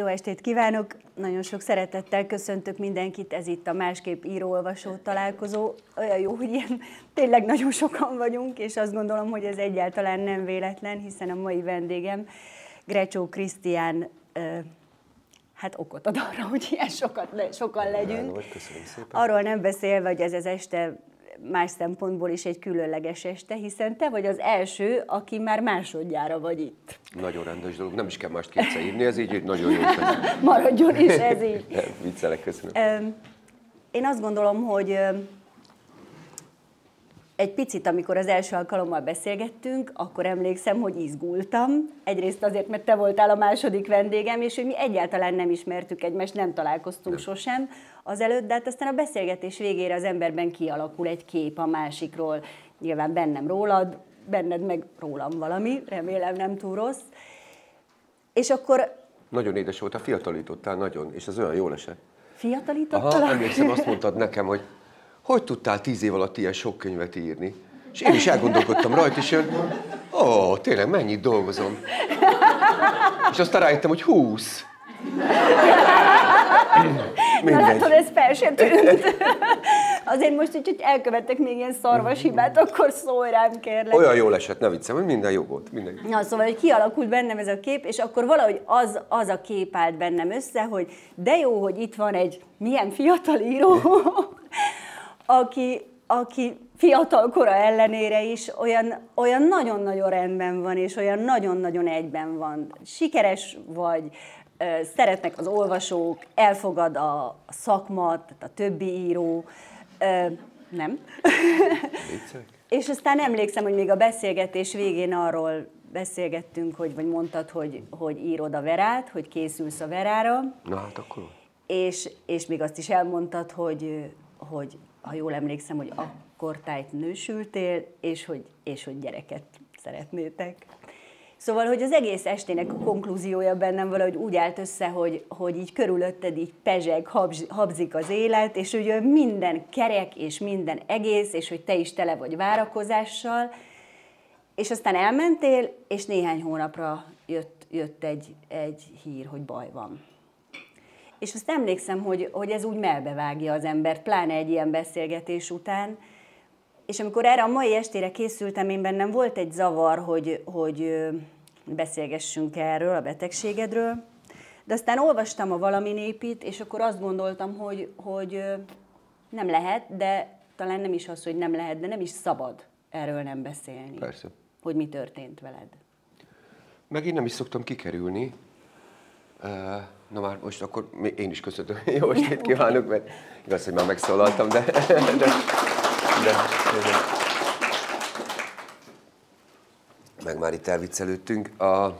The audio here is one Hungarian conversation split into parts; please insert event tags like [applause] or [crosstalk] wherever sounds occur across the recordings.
Jó estét kívánok! Nagyon sok szeretettel köszöntök mindenkit, ez itt a Másképp író-olvasó találkozó. Olyan jó, hogy ilyen tényleg nagyon sokan vagyunk, és azt gondolom, hogy ez egyáltalán nem véletlen, hiszen a mai vendégem Grecsó Krisztián hát okot ad arra, hogy ilyen sokat, sokan legyünk. Köszönöm szépen. Arról nem beszélve, hogy ez az este más szempontból is egy különleges este, hiszen te vagy az első, aki már másodjára vagy itt. Nagyon rendes dolog, nem is kell mást kétszer írni, ez így nagyon jó. [laughs] Maradjon is ez így. Viccelek, köszönöm. Én azt gondolom, hogy egy picit, amikor az első alkalommal beszélgettünk, akkor emlékszem, hogy izgultam. Egyrészt azért, mert te voltál a második vendégem, és hogy mi egyáltalán nem ismertük egymást, nem találkoztunk nem. sosem azelőtt, de hát aztán a beszélgetés végére az emberben kialakul egy kép a másikról. Nyilván bennem rólad, benned meg rólam valami, remélem nem túl rossz. És akkor... Nagyon édes volt, a fiatalítottál nagyon, és az olyan jól esett. Fiatalítottál? Aha, emlékszem, azt mondtad nekem, hogy hogy tudtál tíz év alatt ilyen sok könyvet írni? És én is elgondolkodtam rajta, és én, ó, tényleg mennyit dolgozom. És aztán rájöttem, hogy húsz. [laughs] Na látod, ez fel sem tűnt. [laughs] Azért most, hogy elkövettek még ilyen szarvas hibát, akkor szólj rám, kérlek. Olyan jól esett, ne viccem, hogy minden jó volt. Minden. Na, szóval, hogy kialakult bennem ez a kép, és akkor valahogy az, az a kép állt bennem össze, hogy de jó, hogy itt van egy milyen fiatal író, [laughs] aki, aki fiatal kora ellenére is olyan, olyan nagyon-nagyon rendben van, és olyan nagyon-nagyon egyben van. Sikeres vagy, szeretnek az olvasók, elfogad a szakma, a többi író. Nem. [laughs] és aztán emlékszem, hogy még a beszélgetés végén arról beszélgettünk, hogy, vagy mondtad, hogy, hogy írod a verát, hogy készülsz a verára. Na hát akkor. És, és még azt is elmondtad, hogy, hogy ha jól emlékszem, hogy akkor tájt nősültél, és hogy, és hogy gyereket szeretnétek. Szóval, hogy az egész estének a konklúziója bennem valahogy úgy állt össze, hogy, hogy így körülötted így pezseg, habz, habzik az élet, és hogy minden kerek és minden egész, és hogy te is tele vagy várakozással, és aztán elmentél, és néhány hónapra jött, jött egy, egy hír, hogy baj van. És azt emlékszem, hogy, hogy ez úgy melbevágja az embert, pláne egy ilyen beszélgetés után, és amikor erre a mai estére készültem, én bennem volt egy zavar, hogy, hogy beszélgessünk erről, a betegségedről, de aztán olvastam a Valami Népit, és akkor azt gondoltam, hogy, hogy nem lehet, de talán nem is az, hogy nem lehet, de nem is szabad erről nem beszélni. Persze. Hogy mi történt veled. Meg én nem is szoktam kikerülni. Na már most akkor én is köszönöm, [laughs] jó estét kívánok, mert igaz, hogy már megszólaltam, de, de, de de, de. Meg már itt elviccelődtünk. A...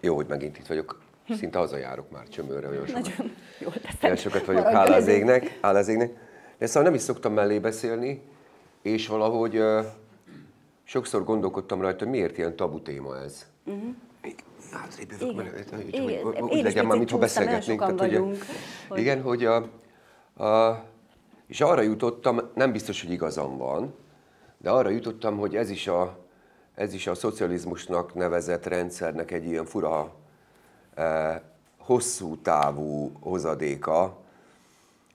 Jó, hogy megint itt vagyok. Szinte hazajárok már csömőre olyan sokat. Nagyon jól Olyan sokat vagyok, hála az égnek. Hála az égnek. De szóval nem is szoktam mellé beszélni, és valahogy uh, sokszor gondolkodtam rajta, hogy miért ilyen tabu téma ez. Uh-huh. Hátrébb jövök, mert hogy úgy legyen már, mintha beszélgetnénk. Tehát, ugye, hogy... Igen, hogy a, a és arra jutottam, nem biztos, hogy igazam van, de arra jutottam, hogy ez is a, ez is a szocializmusnak nevezett rendszernek egy ilyen fura, eh, hosszú távú hozadéka,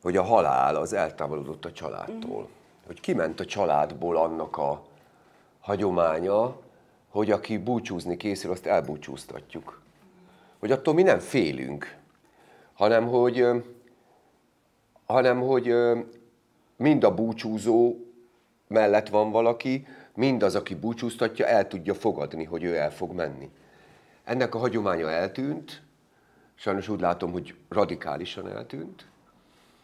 hogy a halál az eltávolodott a családtól. Mm. Hogy kiment a családból annak a hagyománya, hogy aki búcsúzni készül, azt elbúcsúztatjuk. Hogy attól mi nem félünk, hanem hogy, hanem hogy mind a búcsúzó mellett van valaki, mind az, aki búcsúztatja, el tudja fogadni, hogy ő el fog menni. Ennek a hagyománya eltűnt, sajnos úgy látom, hogy radikálisan eltűnt,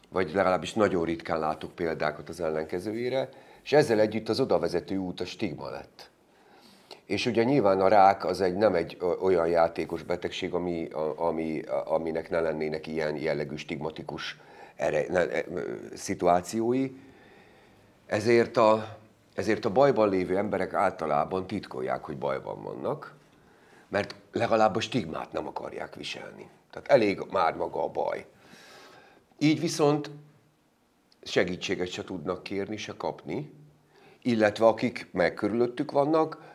vagy legalábbis nagyon ritkán látok példákat az ellenkezőjére, és ezzel együtt az odavezető út a stigma lett. És ugye nyilván a rák az egy, nem egy olyan játékos betegség, ami, ami, aminek ne lennének ilyen jellegű stigmatikus ere, ne, e, szituációi, ezért a, ezért a bajban lévő emberek általában titkolják, hogy bajban vannak, mert legalább a stigmát nem akarják viselni. Tehát elég már maga a baj. Így viszont segítséget se tudnak kérni, se kapni, illetve akik meg körülöttük vannak,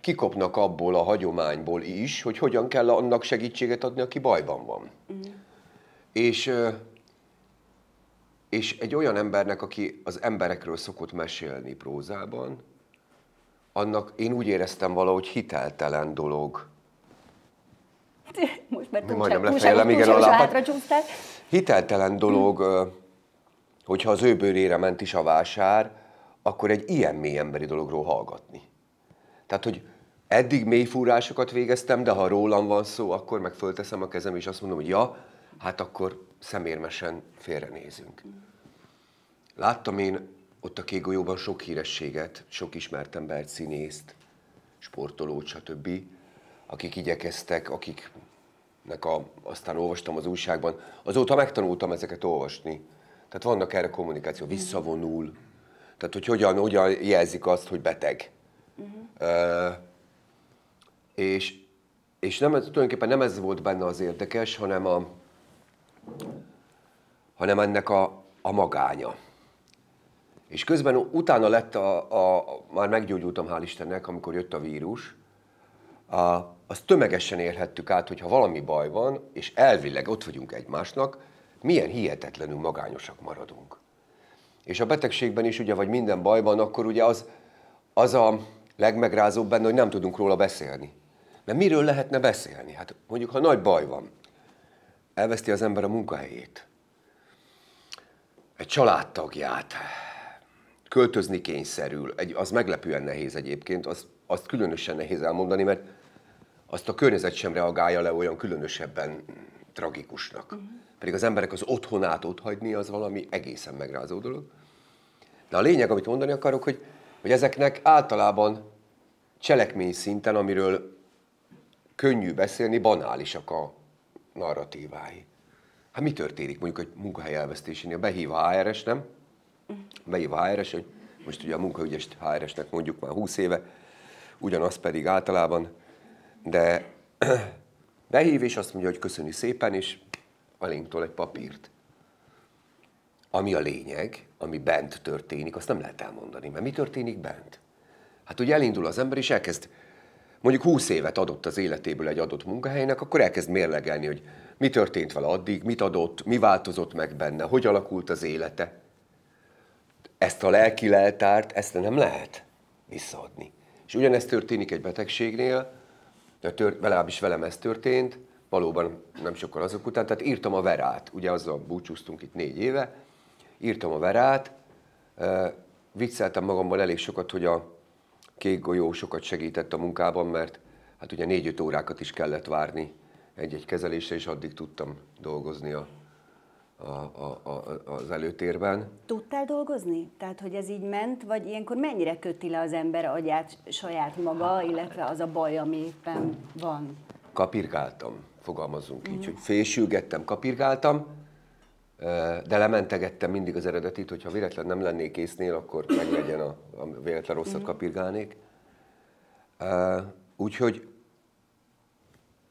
kikopnak abból a hagyományból is, hogy hogyan kell annak segítséget adni, aki bajban van. Mm. És, és egy olyan embernek, aki az emberekről szokott mesélni prózában, annak én úgy éreztem valahogy hiteltelen dolog. Most már Majdnem lefejelem, igen, a lábat. Hiteltelen dolog, hogyha az ő bőrére ment is a vásár, akkor egy ilyen mély emberi dologról hallgatni. Tehát, hogy eddig mély fúrásokat végeztem, de ha rólam van szó, akkor meg fölteszem a kezem, és azt mondom, hogy ja, hát akkor szemérmesen félrenézünk. Láttam én ott a Kégolyóban sok hírességet, sok ismert embert, színészt, sportolót, stb., akik igyekeztek, akiknek a, aztán olvastam az újságban, azóta megtanultam ezeket olvasni. Tehát vannak erre kommunikáció, visszavonul, tehát hogy hogyan, hogyan jelzik azt, hogy beteg. Uh-huh. Uh, és, és nem, tulajdonképpen nem ez volt benne az érdekes, hanem, a, hanem ennek a, a magánya. És közben utána lett a, a, már meggyógyultam, hál' Istennek, amikor jött a vírus, a, azt tömegesen érhettük át, hogy ha valami baj van, és elvileg ott vagyunk egymásnak, milyen hihetetlenül magányosak maradunk. És a betegségben is, ugye, vagy minden bajban, akkor ugye az, az a legmegrázóbb benne, hogy nem tudunk róla beszélni. Mert miről lehetne beszélni? Hát mondjuk, ha nagy baj van, elveszti az ember a munkahelyét, egy családtagját, költözni kényszerül, egy, az meglepően nehéz egyébként, az, azt különösen nehéz elmondani, mert azt a környezet sem reagálja le olyan különösebben tragikusnak. Uh-huh. Pedig az emberek az otthonát ott hagyni, az valami egészen megrázó dolog. De a lényeg, amit mondani akarok, hogy, hogy ezeknek általában cselekmény szinten, amiről könnyű beszélni, banálisak a narratívái. Hát mi történik mondjuk egy munkahely elvesztésénél? Behív a HRS, nem? Behív a HRS, hogy most ugye a munkaügyes HRS-nek mondjuk már 20 éve, ugyanaz pedig általában, de [clears throat] behív és azt mondja, hogy köszöni szépen, és elénktől egy papírt. Ami a lényeg, ami bent történik, azt nem lehet elmondani, mert mi történik bent? Hát ugye elindul az ember, és elkezd, mondjuk 20 évet adott az életéből egy adott munkahelynek, akkor elkezd mérlegelni, hogy mi történt vele addig, mit adott, mi változott meg benne, hogy alakult az élete. Ezt a lelki leltárt, ezt nem lehet visszaadni. És ugyanezt történik egy betegségnél, de tört, legalábbis velem ez történt, valóban nem sokkal azok után, tehát írtam a verát, ugye azzal búcsúztunk itt négy éve, írtam a verát, vicceltem magamban elég sokat, hogy a kék golyó sokat segített a munkában, mert hát ugye négy-öt órákat is kellett várni egy-egy kezelésre, és addig tudtam dolgozni a, a, a, a, az előtérben. Tudtál dolgozni? Tehát, hogy ez így ment, vagy ilyenkor mennyire köti le az ember agyát saját maga, illetve az a baj, ami éppen van? Kapirgáltam, fogalmazunk így, mm. hogy fésülgettem, kapirgáltam, de lementegettem mindig az eredetit, hogyha véletlen nem lennék észnél, akkor meglegyen a, a véletlen rosszat mm. kapirgálnék. Úgyhogy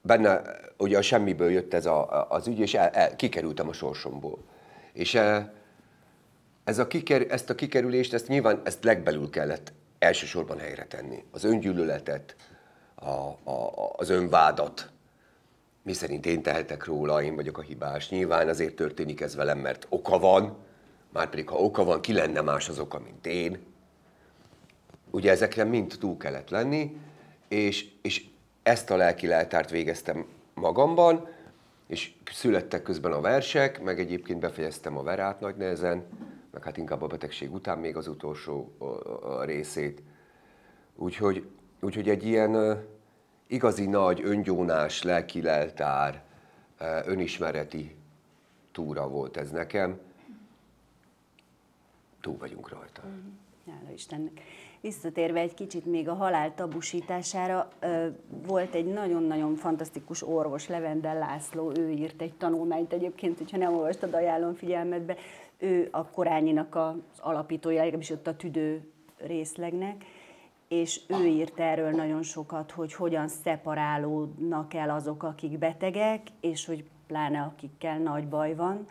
benne ugye a semmiből jött ez a, az ügy, és el, el, kikerültem a sorsomból. És ez a kiker, ezt a kikerülést, ezt nyilván ezt legbelül kellett elsősorban helyre tenni. Az öngyűlöletet, a, a, az önvádat, mi szerint én tehetek róla, én vagyok a hibás. Nyilván azért történik ez velem, mert oka van, márpedig ha oka van, ki lenne más az oka, mint én. Ugye ezekre mind túl kellett lenni, és, és ezt a lelki leltárt végeztem magamban, és születtek közben a versek, meg egyébként befejeztem a verát nagy nehezen, meg hát inkább a betegség után még az utolsó részét. Úgyhogy, úgyhogy egy ilyen igazi nagy öngyónás, lelki leltár, önismereti túra volt ez nekem. Túl vagyunk rajta. Mhm. Hála Istennek. Visszatérve egy kicsit még a halál tabusítására, volt egy nagyon-nagyon fantasztikus orvos, Levendel László, ő írt egy tanulmányt egyébként, hogyha nem olvastad, ajánlom figyelmetbe, ő a Korányinak az alapítója, legalábbis ott a tüdő részlegnek, és ő írt erről nagyon sokat, hogy hogyan szeparálódnak el azok, akik betegek, és hogy pláne akikkel nagy baj van.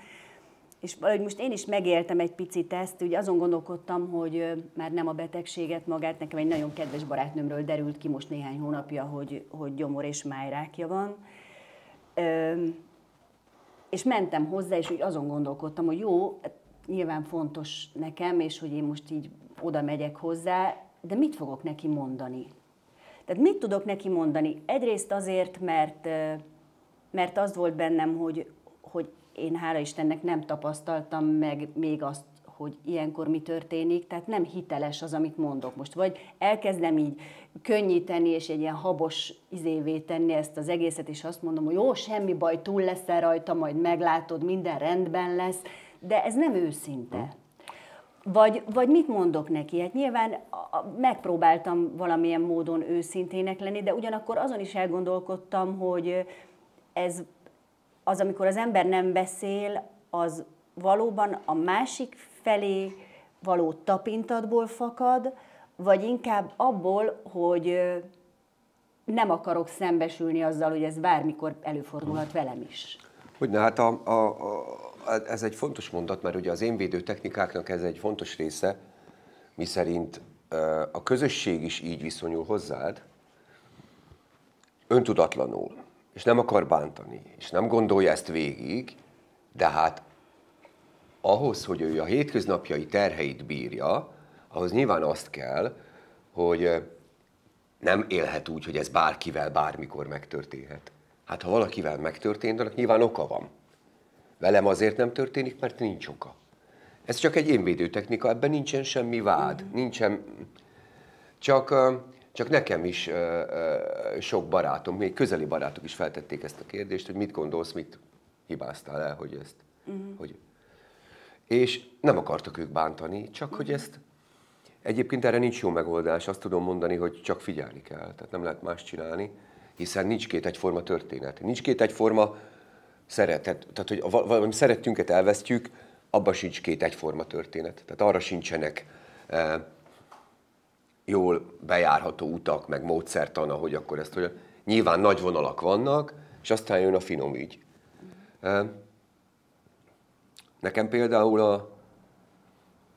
és valahogy most én is megéltem egy picit ezt, ugye azon gondolkodtam, hogy már nem a betegséget magát, nekem egy nagyon kedves barátnőmről derült ki most néhány hónapja, hogy, hogy gyomor és májrákja van. És mentem hozzá, és úgy azon gondolkodtam, hogy jó, nyilván fontos nekem, és hogy én most így oda megyek hozzá, de mit fogok neki mondani? Tehát mit tudok neki mondani? Egyrészt azért, mert, mert az volt bennem, hogy, hogy én hála Istennek nem tapasztaltam meg még azt, hogy ilyenkor mi történik, tehát nem hiteles az, amit mondok most. Vagy elkezdem így könnyíteni, és egy ilyen habos izévé tenni ezt az egészet, és azt mondom, hogy jó, semmi baj, túl leszel rajta, majd meglátod, minden rendben lesz, de ez nem őszinte. Vagy, vagy mit mondok neki? Hát nyilván megpróbáltam valamilyen módon őszintének lenni, de ugyanakkor azon is elgondolkodtam, hogy ez az, amikor az ember nem beszél, az valóban a másik felé való tapintatból fakad, vagy inkább abból, hogy nem akarok szembesülni azzal, hogy ez bármikor előfordulhat velem is. Hogy ne, hát a, a, a, ez egy fontos mondat, mert ugye az énvédő technikáknak ez egy fontos része, miszerint a közösség is így viszonyul hozzád, öntudatlanul és nem akar bántani, és nem gondolja ezt végig, de hát ahhoz, hogy ő a hétköznapjai terheit bírja, ahhoz nyilván azt kell, hogy nem élhet úgy, hogy ez bárkivel bármikor megtörténhet. Hát ha valakivel megtörtént, annak nyilván oka van. Velem azért nem történik, mert nincs oka. Ez csak egy énvédő technika, ebben nincsen semmi vád, nincsen... Csak csak nekem is sok barátom, még közeli barátok is feltették ezt a kérdést, hogy mit gondolsz, mit hibáztál el, hogy ezt. Uh-huh. Hogy... És nem akartak ők bántani, csak hogy ezt Egyébként erre nincs jó megoldás, azt tudom mondani, hogy csak figyelni kell, tehát nem lehet más csinálni, hiszen nincs két egyforma történet. Nincs két egyforma szeretet, tehát hogy valami szerettünket elvesztjük, abban sincs két egyforma történet. Tehát arra sincsenek eh, jól bejárható utak, meg módszertana, hogy akkor ezt, hogy nyilván nagy vonalak vannak, és aztán jön a finom ügy. Nekem például a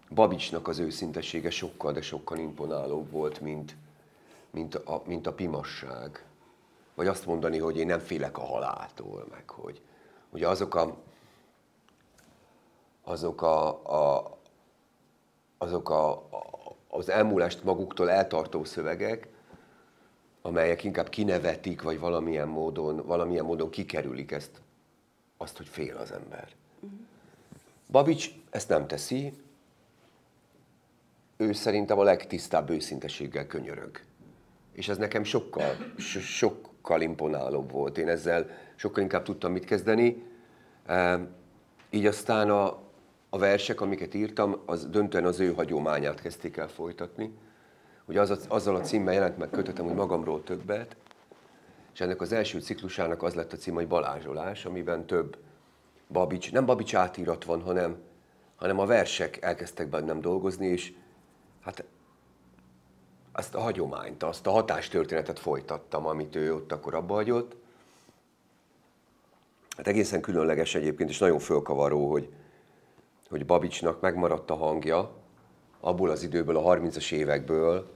Babicsnak az őszintessége sokkal, de sokkal imponálóbb volt, mint, mint, a, mint a pimasság. Vagy azt mondani, hogy én nem félek a haláltól, meg hogy ugye azok a, azok a, a azok a, a az elmúlást maguktól eltartó szövegek, amelyek inkább kinevetik, vagy valamilyen módon, valamilyen módon kikerülik ezt, azt, hogy fél az ember. Babics ezt nem teszi, ő szerintem a legtisztább őszintességgel könyörög. És ez nekem sokkal, sokkal imponálóbb volt. Én ezzel sokkal inkább tudtam mit kezdeni. Így aztán a, a versek, amiket írtam, az döntően az ő hagyományát kezdték el folytatni. Ugye az, azzal a címmel jelent meg kötetem, hogy magamról többet, és ennek az első ciklusának az lett a cím, hogy Balázsolás, amiben több Babics, nem Babics átírat van, hanem, hanem a versek elkezdtek bennem dolgozni, és hát azt a hagyományt, azt a hatástörténetet folytattam, amit ő ott akkor abba. Hát egészen különleges egyébként, és nagyon fölkavaró, hogy, hogy Babicsnak megmaradt a hangja abból az időből, a 30-as évekből,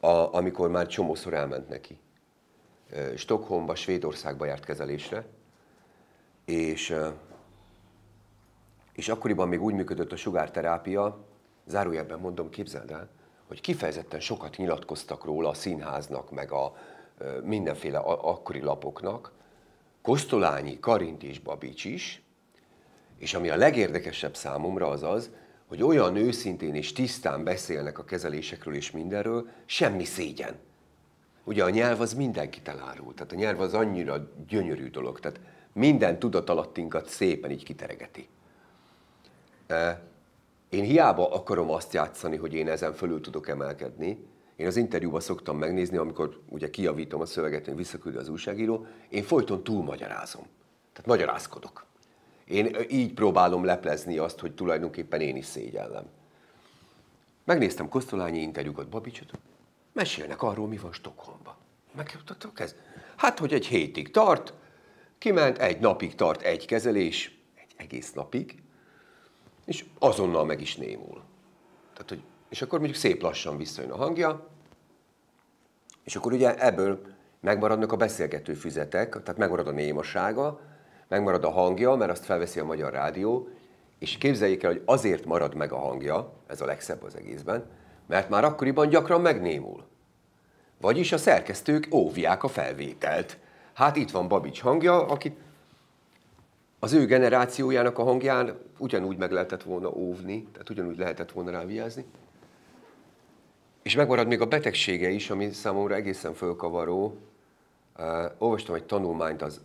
a, amikor már csomószor elment neki. Stockholmba, Svédországba járt kezelésre, és, és akkoriban még úgy működött a sugárterápia, zárójelben mondom, képzeld el, hogy kifejezetten sokat nyilatkoztak róla a színháznak, meg a mindenféle akkori lapoknak, Kosztolányi, Karint és Babics is, és ami a legérdekesebb számomra az az, hogy olyan őszintén és tisztán beszélnek a kezelésekről és mindenről, semmi szégyen. Ugye a nyelv az mindenkit elárul, tehát a nyelv az annyira gyönyörű dolog, tehát minden tudatalattinkat szépen így kiteregeti. Én hiába akarom azt játszani, hogy én ezen fölül tudok emelkedni. Én az interjúban szoktam megnézni, amikor ugye kiavítom a szöveget, hogy visszaküldi az újságíró, én folyton túlmagyarázom. Tehát magyarázkodok. Én így próbálom leplezni azt, hogy tulajdonképpen én is szégyellem. Megnéztem Kosztolányi interjúkat Babicsot, mesélnek arról, mi van Stockholmban. Megjutottak ez? Hát, hogy egy hétig tart, kiment, egy napig tart egy kezelés, egy egész napig, és azonnal meg is némul. Tehát, hogy, és akkor mondjuk szép lassan visszajön a hangja, és akkor ugye ebből megmaradnak a beszélgető füzetek, tehát megmarad a némasága, megmarad a hangja, mert azt felveszi a magyar rádió, és képzeljék el, hogy azért marad meg a hangja, ez a legszebb az egészben, mert már akkoriban gyakran megnémul. Vagyis a szerkesztők óvják a felvételt. Hát itt van Babics hangja, akit az ő generációjának a hangján ugyanúgy meg lehetett volna óvni, tehát ugyanúgy lehetett volna rá. És megmarad még a betegsége is, ami számomra egészen fölkavaró. Uh, olvastam egy tanulmányt az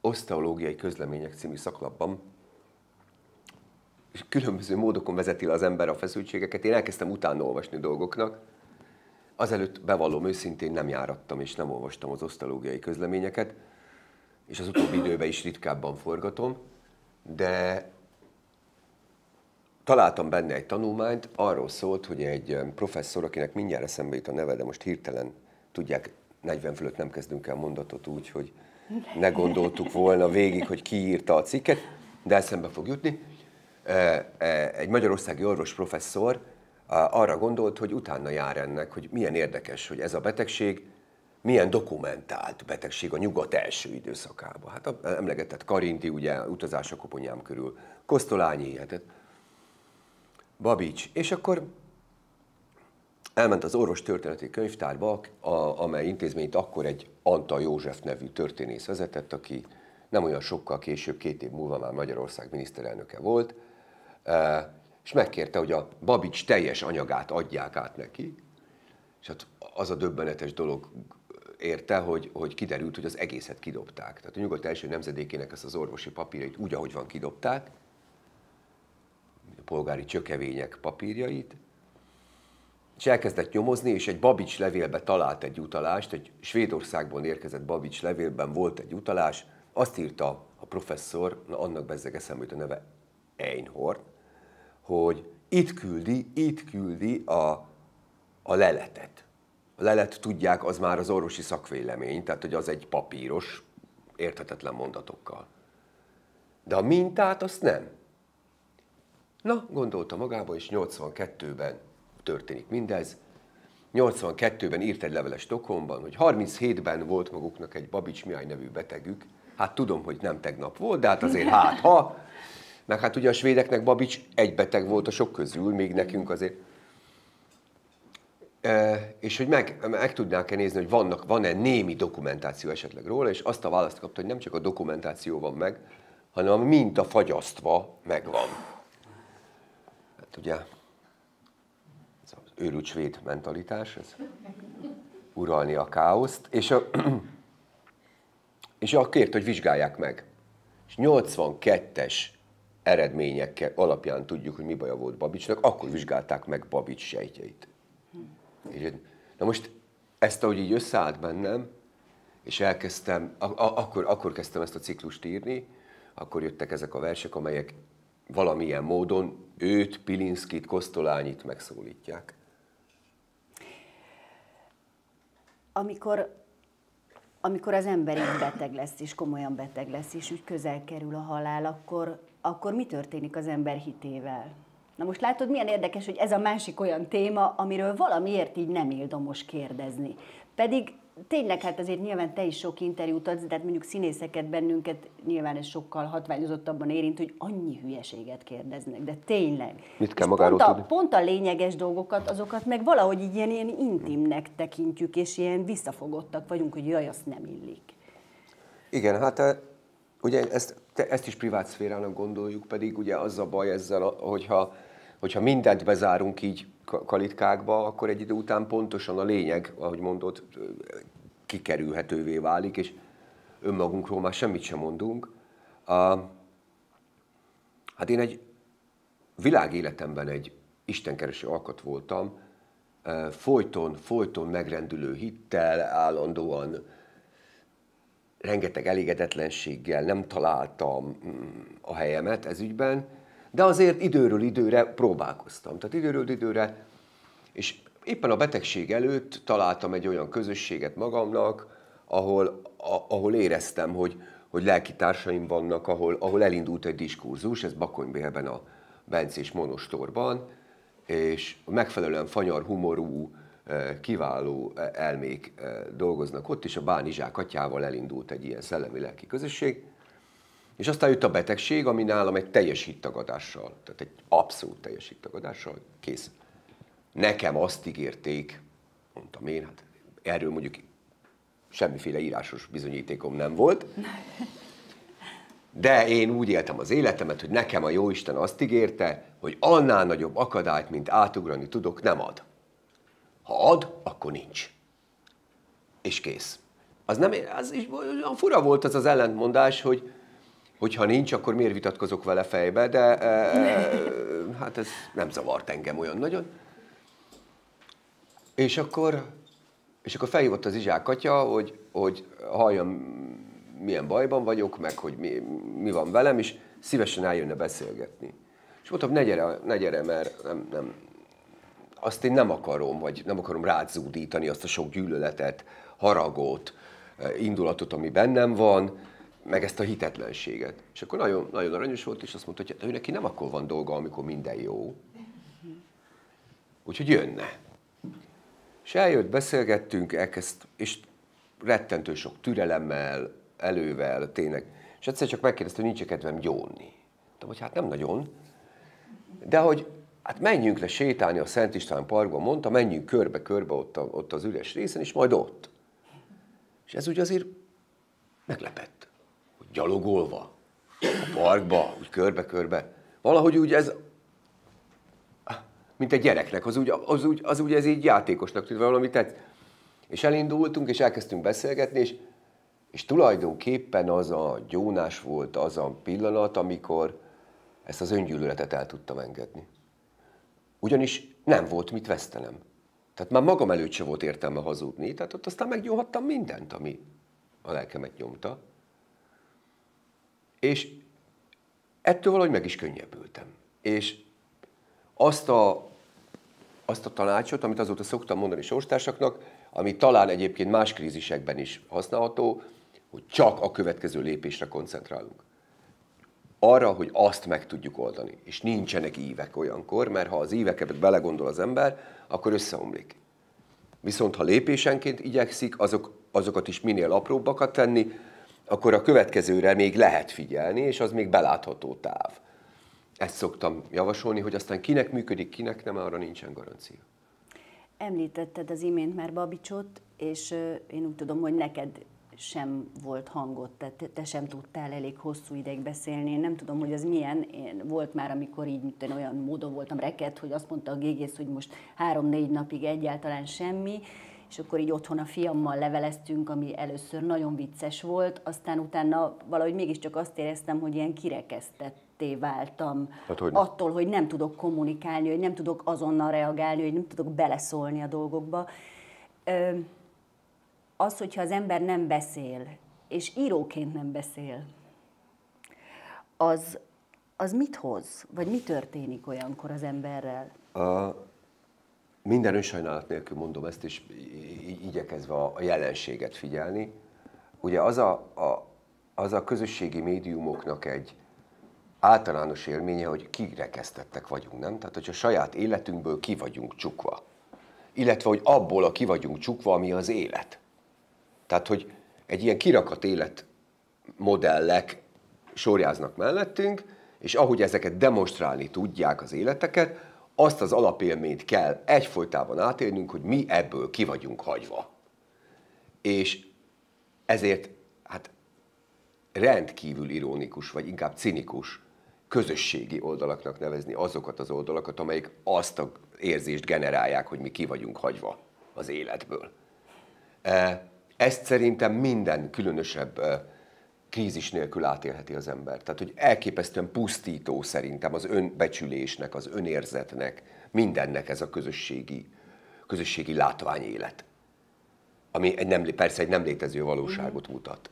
Oszteológiai Közlemények című szaklapban, és különböző módokon vezeti le az ember a feszültségeket. Én elkezdtem utána olvasni dolgoknak. Azelőtt bevallom őszintén nem járattam és nem olvastam az oszteológiai közleményeket, és az utóbbi időben is ritkábban forgatom, de találtam benne egy tanulmányt, arról szólt, hogy egy professzor, akinek mindjárt eszembe jut a neve, de most hirtelen tudják, 40 fölött nem kezdünk el mondatot úgy, hogy ne gondoltuk volna végig, hogy ki írta a cikket, de eszembe fog jutni. Egy magyarországi orvos professzor arra gondolt, hogy utána jár ennek, hogy milyen érdekes, hogy ez a betegség milyen dokumentált betegség a nyugat első időszakában. Hát emlegetett Karinti, ugye, utazás a koponyám körül, Kosztolányi, hát Babics. És akkor elment az orvos történeti könyvtárba, a, amely intézményt akkor egy Antal József nevű történész vezetett, aki nem olyan sokkal később, két év múlva már Magyarország miniszterelnöke volt, e, és megkérte, hogy a Babics teljes anyagát adják át neki, és hát az a döbbenetes dolog érte, hogy, hogy kiderült, hogy az egészet kidobták. Tehát a nyugat első nemzedékének ezt az orvosi papírait úgy, ahogy van, kidobták, polgári csökevények papírjait, és elkezdett nyomozni, és egy Babics levélbe talált egy utalást, egy Svédországból érkezett Babics levélben volt egy utalás, azt írta a professzor, na annak bezzeg eszembe a neve Einhorn, hogy itt küldi, itt küldi a, a leletet. A lelet, tudják, az már az orvosi szakvélemény, tehát hogy az egy papíros, érthetetlen mondatokkal. De a mintát azt nem. Na, gondolta magába, és 82-ben történik mindez. 82-ben írt egy leveles Stockholmban, hogy 37-ben volt maguknak egy Babics Mihály nevű betegük. Hát tudom, hogy nem tegnap volt, de hát azért hát ha. Meg hát ugye a svédeknek Babics egy beteg volt a sok közül, még nekünk azért. E, és hogy meg, meg tudnák-e nézni, hogy vannak, van-e némi dokumentáció esetleg róla, és azt a választ kapta, hogy nem csak a dokumentáció van meg, hanem a minta fagyasztva megvan. Hát ugye őrült svéd mentalitás, ez uralni a káoszt, és, a, és a kért, hogy vizsgálják meg. És 82-es eredmények alapján tudjuk, hogy mi baja volt Babicsnak, akkor vizsgálták meg Babics sejtjeit. Na most ezt, ahogy így összeállt bennem, és elkezdtem, akkor, akkor kezdtem ezt a ciklust írni, akkor jöttek ezek a versek, amelyek valamilyen módon őt, Pilinszkit, Kosztolányit megszólítják. amikor, amikor az ember így beteg lesz, és komolyan beteg lesz, és úgy közel kerül a halál, akkor, akkor mi történik az ember hitével? Na most látod, milyen érdekes, hogy ez a másik olyan téma, amiről valamiért így nem ildomos kérdezni. Pedig tényleg, hát azért nyilván te is sok interjút adsz, de hát mondjuk színészeket bennünket nyilván ez sokkal hatványozottabban érint, hogy annyi hülyeséget kérdeznek, de tényleg. Mit kell magáról pont a, tudni? Pont a lényeges dolgokat, azokat meg valahogy így ilyen, ilyen intimnek tekintjük, és ilyen visszafogottak vagyunk, hogy jaj, azt nem illik. Igen, hát eh, ugye ezt, ezt is privát szférának gondoljuk, pedig ugye az a baj ezzel, hogyha, hogyha mindent bezárunk így kalitkákba, akkor egy idő után pontosan a lényeg, ahogy mondod, kikerülhetővé válik, és önmagunkról már semmit sem mondunk. A, hát én egy világéletemben egy istenkereső alkat voltam, folyton, folyton megrendülő hittel, állandóan rengeteg elégedetlenséggel nem találtam mm, a helyemet ez ügyben, de azért időről időre próbálkoztam. Tehát időről időre, és éppen a betegség előtt találtam egy olyan közösséget magamnak, ahol, a, ahol éreztem, hogy, hogy lelki társaim vannak, ahol, ahol elindult egy diskurzus, ez Bakonybélben a Bencés Monostorban, és megfelelően fanyar humorú, kiváló elmék dolgoznak ott, és a Bánizsák atyával elindult egy ilyen szellemi lelki közösség, és aztán jött a betegség, ami nálam egy teljes hittagadással, tehát egy abszolút teljes hittagadással kész. Nekem azt ígérték, mondtam én, hát erről mondjuk semmiféle írásos bizonyítékom nem volt, de én úgy éltem az életemet, hogy nekem a Jóisten azt ígérte, hogy annál nagyobb akadályt, mint átugrani tudok, nem ad. Ha ad, akkor nincs. És kész. Az nem, az is olyan fura volt az az ellentmondás, hogy hogyha nincs, akkor miért vitatkozok vele fejbe, de e, hát ez nem zavart engem olyan nagyon. És akkor, és akkor felhívott az Izsák atya, hogy, hogy halljam, milyen bajban vagyok, meg hogy mi, mi van velem, és szívesen eljönne beszélgetni. És mondtam, ne gyere, ne gyere mert nem, nem, azt én nem akarom, vagy nem akarom rázúdítani azt a sok gyűlöletet, haragot, indulatot, ami bennem van, meg ezt a hitetlenséget. És akkor nagyon, nagyon aranyos volt, és azt mondta, hogy ő neki nem akkor van dolga, amikor minden jó. Úgyhogy jönne. És eljött, beszélgettünk, elkezd, és rettentő sok türelemmel, elővel, tényleg. És egyszer csak megkérdezte, hogy nincs kedvem gyónni. Mondtam, hogy hát nem nagyon. De hogy hát menjünk le sétálni a Szent István parkban, mondta, menjünk körbe-körbe ott, a, ott az üres részen, és majd ott. És ez úgy azért meglepett, hogy gyalogolva a parkba, úgy körbe-körbe. Valahogy úgy ez, mint egy gyereknek, az úgy, az úgy, az úgy ez így játékosnak tűnt valami tett. És elindultunk, és elkezdtünk beszélgetni, és, és tulajdonképpen az a gyónás volt az a pillanat, amikor ezt az öngyűlöletet el tudtam engedni. Ugyanis nem volt mit vesztenem. Tehát már magam előtt se volt értelme hazudni, tehát ott aztán meggyóhattam mindent, ami a lelkemet nyomta. És ettől valahogy meg is könnyebbültem. És azt a, azt a tanácsot, amit azóta szoktam mondani sorstársaknak, ami talán egyébként más krízisekben is használható, hogy csak a következő lépésre koncentrálunk arra, hogy azt meg tudjuk oldani. És nincsenek ívek olyankor, mert ha az íveket belegondol az ember, akkor összeomlik. Viszont ha lépésenként igyekszik azok, azokat is minél apróbbakat tenni, akkor a következőre még lehet figyelni, és az még belátható táv. Ezt szoktam javasolni, hogy aztán kinek működik, kinek nem, arra nincsen garancia. Említetted az imént már Babicsot, és én úgy tudom, hogy neked sem volt hangot, tehát te sem tudtál elég hosszú ideig beszélni. Én nem tudom, hogy az milyen. Én volt már, amikor így én olyan módon voltam reket, hogy azt mondta a gégész, hogy most három-négy napig egyáltalán semmi, és akkor így otthon a fiammal leveleztünk, ami először nagyon vicces volt, aztán utána valahogy mégiscsak azt éreztem, hogy ilyen kirekesztetté váltam hát, hogy attól, hogy nem tudok kommunikálni, hogy nem tudok azonnal reagálni, hogy nem tudok beleszólni a dolgokba az, hogyha az ember nem beszél, és íróként nem beszél, az, az mit hoz? Vagy mi történik olyankor az emberrel? A, minden önsajnálat nélkül mondom ezt, és igyekezve a jelenséget figyelni. Ugye az a, a, az a közösségi médiumoknak egy általános élménye, hogy kirekesztettek vagyunk, nem? Tehát, hogyha a saját életünkből ki vagyunk csukva. Illetve, hogy abból a ki vagyunk csukva, ami az élet. Tehát, hogy egy ilyen kirakat élet modellek sorjáznak mellettünk, és ahogy ezeket demonstrálni tudják az életeket, azt az alapélményt kell egyfolytában átélnünk, hogy mi ebből ki vagyunk hagyva. És ezért hát rendkívül ironikus, vagy inkább cinikus közösségi oldalaknak nevezni azokat az oldalakat, amelyik azt az érzést generálják, hogy mi ki vagyunk hagyva az életből. E, ezt szerintem minden különösebb krízis nélkül átélheti az ember. Tehát, hogy elképesztően pusztító szerintem az önbecsülésnek, az önérzetnek, mindennek ez a közösségi, közösségi látványélet. Ami egy nem, persze egy nem létező valóságot mutat.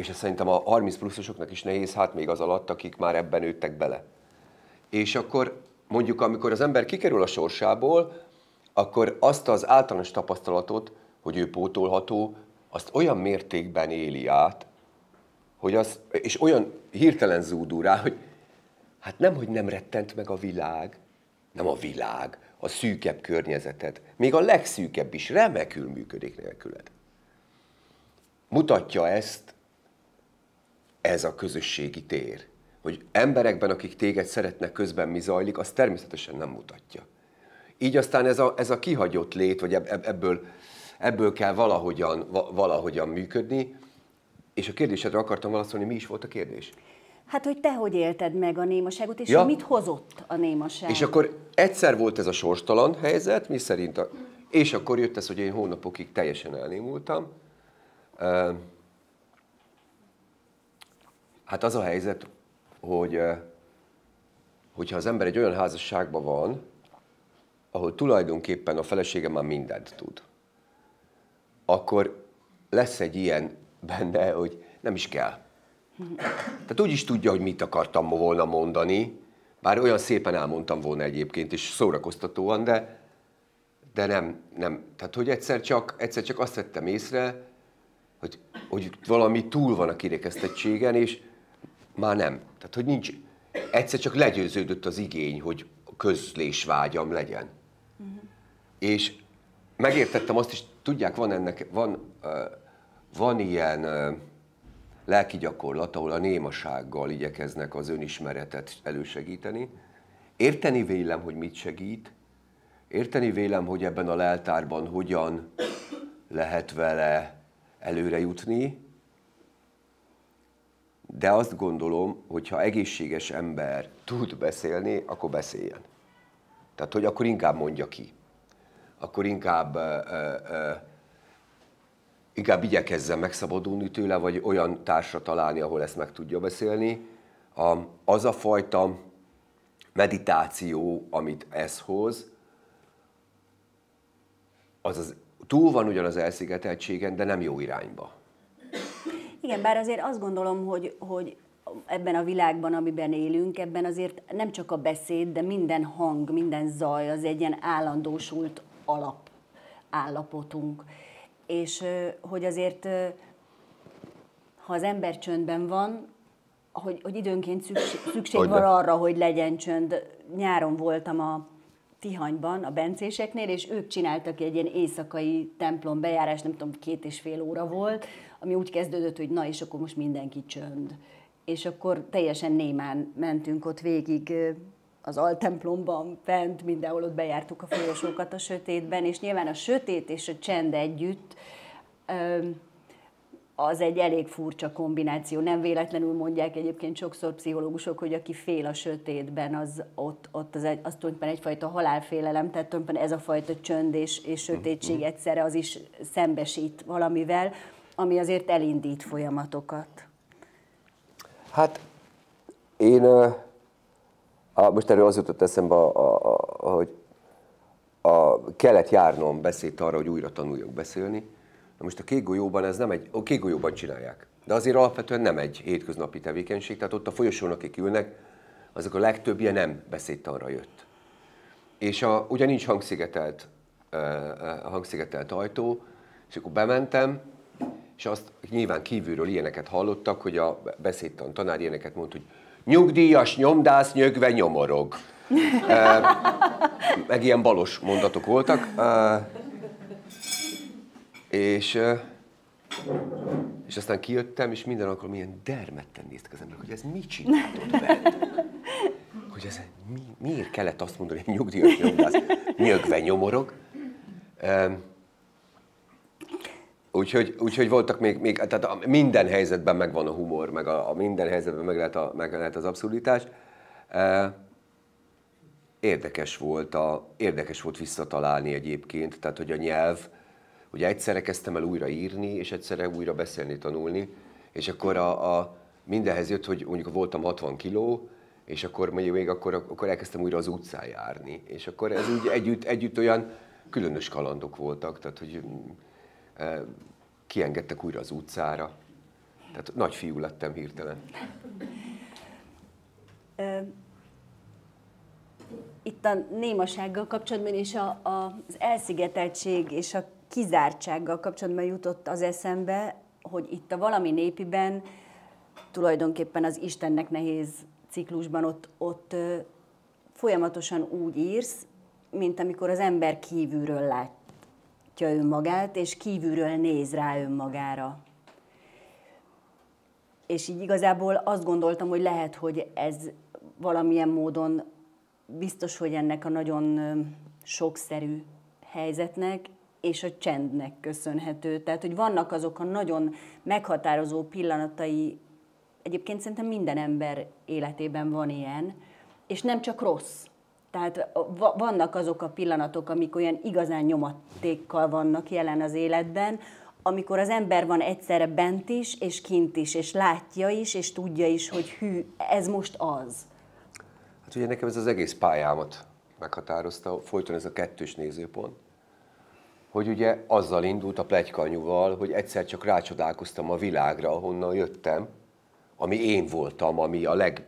És ez szerintem a 30 pluszosoknak is nehéz, hát még az alatt, akik már ebben nőttek bele. És akkor mondjuk, amikor az ember kikerül a sorsából, akkor azt az általános tapasztalatot, hogy ő pótolható, azt olyan mértékben éli át, hogy az, és olyan hirtelen zúdul rá, hogy hát nem, hogy nem rettent meg a világ, nem a világ, a szűkebb környezeted. Még a legszűkebb is remekül működik nélküled. Mutatja ezt ez a közösségi tér. Hogy emberekben, akik téged szeretnek, közben mi zajlik, az természetesen nem mutatja. Így aztán ez a, ez a kihagyott lét, vagy ebből, ebből kell valahogyan, valahogyan működni. És a kérdésedre akartam válaszolni, mi is volt a kérdés? Hát, hogy te hogy élted meg a némaságot, és ja. mit hozott a némaság? És akkor egyszer volt ez a sorstalan helyzet, mi szerint a... És akkor jött ez, hogy én hónapokig teljesen elnémultam. Hát az a helyzet, hogy hogyha az ember egy olyan házasságban van, ahol tulajdonképpen a felesége már mindent tud, akkor lesz egy ilyen benne, hogy nem is kell. Tehát úgy is tudja, hogy mit akartam volna mondani, bár olyan szépen elmondtam volna egyébként, és szórakoztatóan, de, de nem, nem. Tehát, hogy egyszer csak, egyszer csak azt vettem észre, hogy, hogy valami túl van a kirekesztettségen, és már nem. Tehát, hogy nincs, egyszer csak legyőződött az igény, hogy közlésvágyam legyen. Uh-huh. És megértettem azt is, tudják, van ennek, van, uh, van ilyen uh, lelki gyakorlat, ahol a némasággal igyekeznek az önismeretet elősegíteni. Érteni vélem, hogy mit segít, érteni vélem, hogy ebben a leltárban hogyan lehet vele előre jutni, de azt gondolom, hogy ha egészséges ember tud beszélni, akkor beszéljen. Tehát, hogy akkor inkább mondja ki. Akkor inkább, uh, uh, inkább igyekezzen megszabadulni tőle, vagy olyan társra találni, ahol ezt meg tudja beszélni. A, az a fajta meditáció, amit ez hoz, az, az túl van ugyan az elszigeteltségen, de nem jó irányba. Igen, bár azért azt gondolom, hogy, hogy ebben a világban, amiben élünk, ebben azért nem csak a beszéd, de minden hang, minden zaj az egy ilyen állandósult alap állapotunk. És hogy azért, ha az ember csöndben van, hogy, hogy időnként szükség, szükség van arra, hogy legyen csönd. Nyáron voltam a Tihanyban, a bencéseknél, és ők csináltak egy ilyen éjszakai templom bejárás, nem tudom, két és fél óra volt, ami úgy kezdődött, hogy na, és akkor most mindenki csönd. És akkor teljesen némán mentünk ott végig az altemplomban, fent, mindenhol ott bejártuk a folyosókat a sötétben, és nyilván a sötét és a csend együtt az egy elég furcsa kombináció. Nem véletlenül mondják egyébként sokszor pszichológusok, hogy aki fél a sötétben, az ott, ott az, egy, az tulajdonképpen egyfajta halálfélelem, tehát tulajdonképpen ez a fajta csönd és, és sötétség mm-hmm. egyszerre az is szembesít valamivel, ami azért elindít folyamatokat. Hát én a, most erről az jutott eszembe, a, a, a, hogy a, kellett járnom beszélt arra, hogy újra tanuljak beszélni, Na most a kék golyóban ez nem egy, a kék golyóban csinálják, de azért alapvetően nem egy hétköznapi tevékenység, tehát ott a folyosón, akik ülnek, azok a legtöbbje nem beszédtanra jött. És a, ugye nincs hangszigetelt, a hangszigetelt ajtó, és akkor bementem, és azt nyilván kívülről ilyeneket hallottak, hogy a beszédtan tanár ilyeneket mondta, hogy nyugdíjas nyomdász nyögve nyomorog. [laughs] meg ilyen balos mondatok voltak. És, és aztán kijöttem, és minden alkalommal ilyen dermedten néztek az emberek, hogy ez mit csináltod veled? Hogy ez mi, miért kellett azt mondani, hogy nyugdíjas nyomdász, nyögve nyomorog. Úgyhogy, úgyhogy voltak még, még, tehát a, minden helyzetben megvan a humor, meg a, a minden helyzetben meg lehet, a, meg lehet az abszurditás. Érdekes volt, a, érdekes volt visszatalálni egyébként, tehát hogy a nyelv, Ugye egyszerre kezdtem el újra írni, és egyszerre újra beszélni, tanulni, és akkor a, a mindenhez jött, hogy mondjuk voltam 60 kiló, és akkor mondjuk még akkor, akkor elkezdtem újra az utcán járni. És akkor ez úgy együtt, együtt olyan különös kalandok voltak, tehát hogy e, kiengedtek újra az utcára. Tehát nagy fiú lettem hirtelen. Itt a némasággal kapcsolatban és a, a, az elszigeteltség és a kizártsággal kapcsolatban jutott az eszembe, hogy itt a valami népiben tulajdonképpen az Istennek nehéz ciklusban ott, ott folyamatosan úgy írsz, mint amikor az ember kívülről látja önmagát, és kívülről néz rá önmagára. És így igazából azt gondoltam, hogy lehet, hogy ez valamilyen módon biztos, hogy ennek a nagyon sokszerű helyzetnek és a csendnek köszönhető. Tehát, hogy vannak azok a nagyon meghatározó pillanatai, egyébként szerintem minden ember életében van ilyen, és nem csak rossz. Tehát vannak azok a pillanatok, amik olyan igazán nyomatékkal vannak jelen az életben, amikor az ember van egyszerre bent is, és kint is, és látja is, és tudja is, hogy hű, ez most az. Hát ugye nekem ez az egész pályámat meghatározta, folyton ez a kettős nézőpont, hogy ugye azzal indult a plegykanyúval, hogy egyszer csak rácsodálkoztam a világra, ahonnan jöttem, ami én voltam, ami a leg,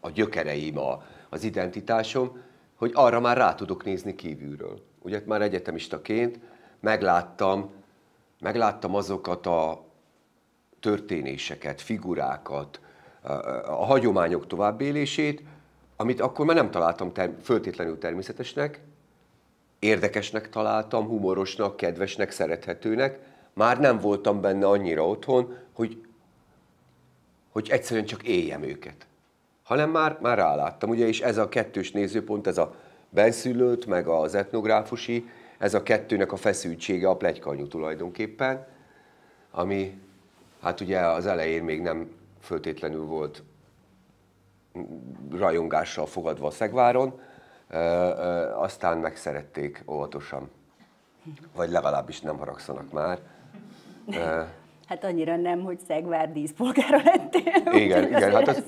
a gyökereim, a, az identitásom, hogy arra már rá tudok nézni kívülről. Ugye már egyetemistaként megláttam, megláttam azokat a történéseket, figurákat, a, hagyományok továbbélését, amit akkor már nem találtam ter- föltétlenül természetesnek, érdekesnek találtam, humorosnak, kedvesnek, szerethetőnek, már nem voltam benne annyira otthon, hogy, hogy egyszerűen csak éljem őket. Hanem már, már ráláttam, ugye, és ez a kettős nézőpont, ez a benszülőt, meg az etnográfusi, ez a kettőnek a feszültsége a plegykanyú tulajdonképpen, ami hát ugye az elején még nem föltétlenül volt rajongással fogadva a Szegváron, aztán megszerették óvatosan. Vagy legalábbis nem haragszanak már. Hát annyira nem, hogy Szegvár díszpolgára lettél. Igen, igen. Hát az...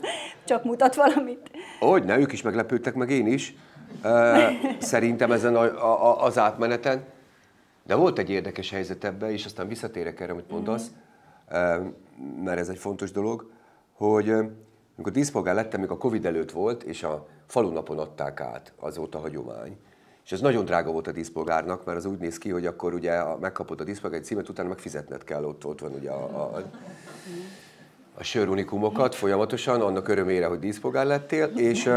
Csak mutat valamit. Hogy ne, ők is meglepődtek, meg én is. Szerintem ezen a, a, az átmeneten. De volt egy érdekes helyzet ebben, és aztán visszatérek erre, amit mondasz, mm-hmm. mert ez egy fontos dolog, hogy amikor díszpolgár lettem, még a Covid előtt volt, és a falunapon adták át, az volt a hagyomány. És ez nagyon drága volt a díszpolgárnak, mert az úgy néz ki, hogy akkor ugye megkapod a díszpolgár egy címet, utána meg fizetned kell, ott, ott van ugye a, a, a sörunikumokat folyamatosan, annak örömére, hogy díszpolgár lettél, és,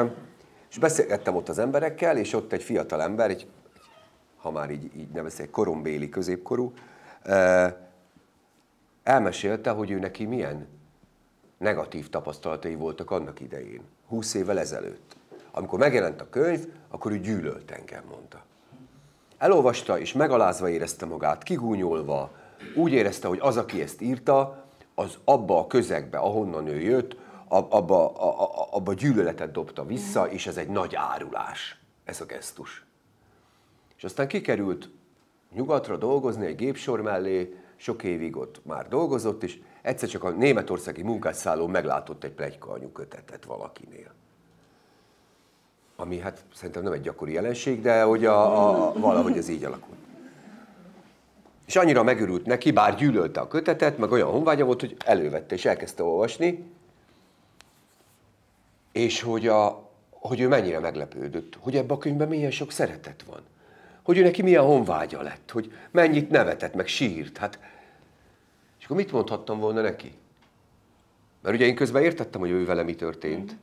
és beszélgettem ott az emberekkel, és ott egy fiatal ember, egy, ha már így, így nevezték, korombéli középkorú, elmesélte, hogy ő neki milyen negatív tapasztalatai voltak annak idején, 20 évvel ezelőtt. Amikor megjelent a könyv, akkor ő gyűlölt engem, mondta. Elolvasta és megalázva érezte magát, kigúnyolva, úgy érezte, hogy az, aki ezt írta, az abba a közegbe, ahonnan ő jött, abba, abba, abba gyűlöletet dobta vissza, és ez egy nagy árulás, ez a gesztus. És aztán kikerült nyugatra dolgozni egy gépsor mellé, sok évig ott már dolgozott, és egyszer csak a németországi munkásszálló meglátott egy plegyka kötetet valakinél. Ami hát szerintem nem egy gyakori jelenség, de hogy a, a, valahogy ez így alakult. És annyira megörült neki, bár gyűlölte a kötetet, meg olyan honvágya volt, hogy elővette és elkezdte olvasni, és hogy, a, hogy ő mennyire meglepődött, hogy ebben a könyvben milyen sok szeretet van. Hogy ő neki milyen honvágya lett, hogy mennyit nevetett, meg sírt. Hát akkor mit mondhattam volna neki? Mert ugye én közben értettem, hogy ő vele mi történt.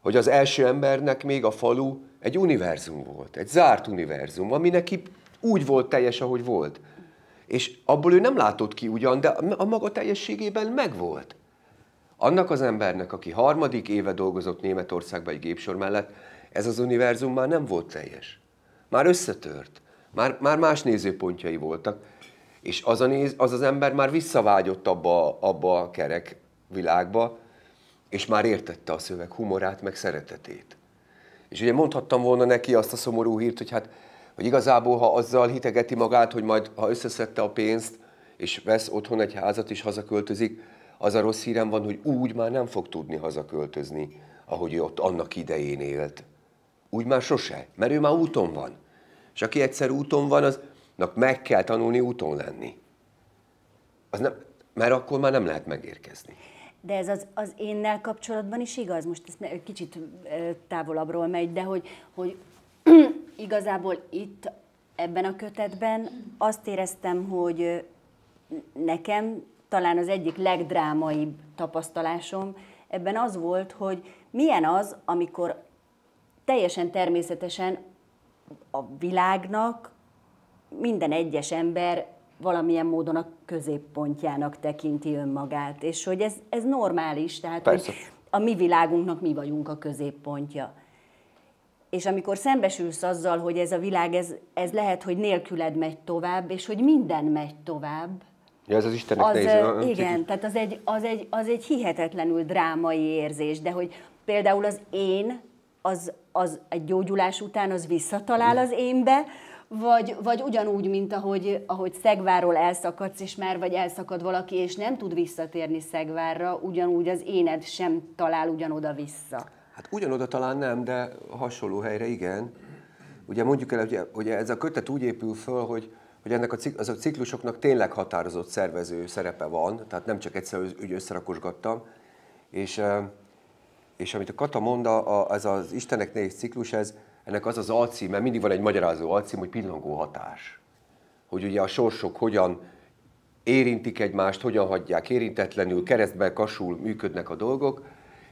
Hogy az első embernek még a falu egy univerzum volt, egy zárt univerzum, ami neki úgy volt teljes, ahogy volt. És abból ő nem látott ki ugyan, de a maga teljességében megvolt. Annak az embernek, aki harmadik éve dolgozott Németországban egy gépsor mellett, ez az univerzum már nem volt teljes. Már összetört. Már, már más nézőpontjai voltak. És az, a néz, az az ember már visszavágyott abba, abba a kerek világba, és már értette a szöveg humorát, meg szeretetét. És ugye mondhattam volna neki azt a szomorú hírt, hogy hát, hogy igazából, ha azzal hitegeti magát, hogy majd, ha összeszedte a pénzt, és vesz otthon egy házat, és hazaköltözik, az a rossz hírem van, hogy úgy már nem fog tudni hazaköltözni, ahogy ő ott annak idején élt. Úgy már sose, mert ő már úton van. És aki egyszer úton van, az meg kell tanulni úton lenni. Az nem, mert akkor már nem lehet megérkezni. De ez az, az énnel kapcsolatban is igaz, most ez kicsit távolabbról megy, de hogy, hogy [clears throat] igazából itt ebben a kötetben azt éreztem, hogy nekem talán az egyik legdrámaibb tapasztalásom ebben az volt, hogy milyen az, amikor teljesen természetesen a világnak minden egyes ember valamilyen módon a középpontjának tekinti önmagát, és hogy ez, ez normális, tehát Persze. hogy a mi világunknak mi vagyunk a középpontja. És amikor szembesülsz azzal, hogy ez a világ, ez, ez lehet, hogy nélküled megy tovább, és hogy minden megy tovább, Ja, ez az Istennek az, néz, Igen, tehát az egy, az, egy, az egy hihetetlenül drámai érzés, de hogy például az én, az, az egy gyógyulás után az visszatalál az énbe, vagy, vagy ugyanúgy, mint ahogy, ahogy Szegváról elszakadsz, és már vagy elszakad valaki, és nem tud visszatérni Szegvárra, ugyanúgy az éned sem talál ugyanoda vissza. Hát ugyanoda talán nem, de hasonló helyre igen. Ugye mondjuk el, hogy ez a kötet úgy épül föl, hogy, hogy ennek a, cik, az a ciklusoknak tényleg határozott szervező szerepe van, tehát nem csak egyszer úgy összerakosgattam, és, és amit a Kata mond, a, ez az Istenek négy ciklus, ez, ennek az az alcím, mert mindig van egy magyarázó alcím, hogy pillangó hatás. Hogy ugye a sorsok hogyan érintik egymást, hogyan hagyják érintetlenül, keresztben kasul működnek a dolgok,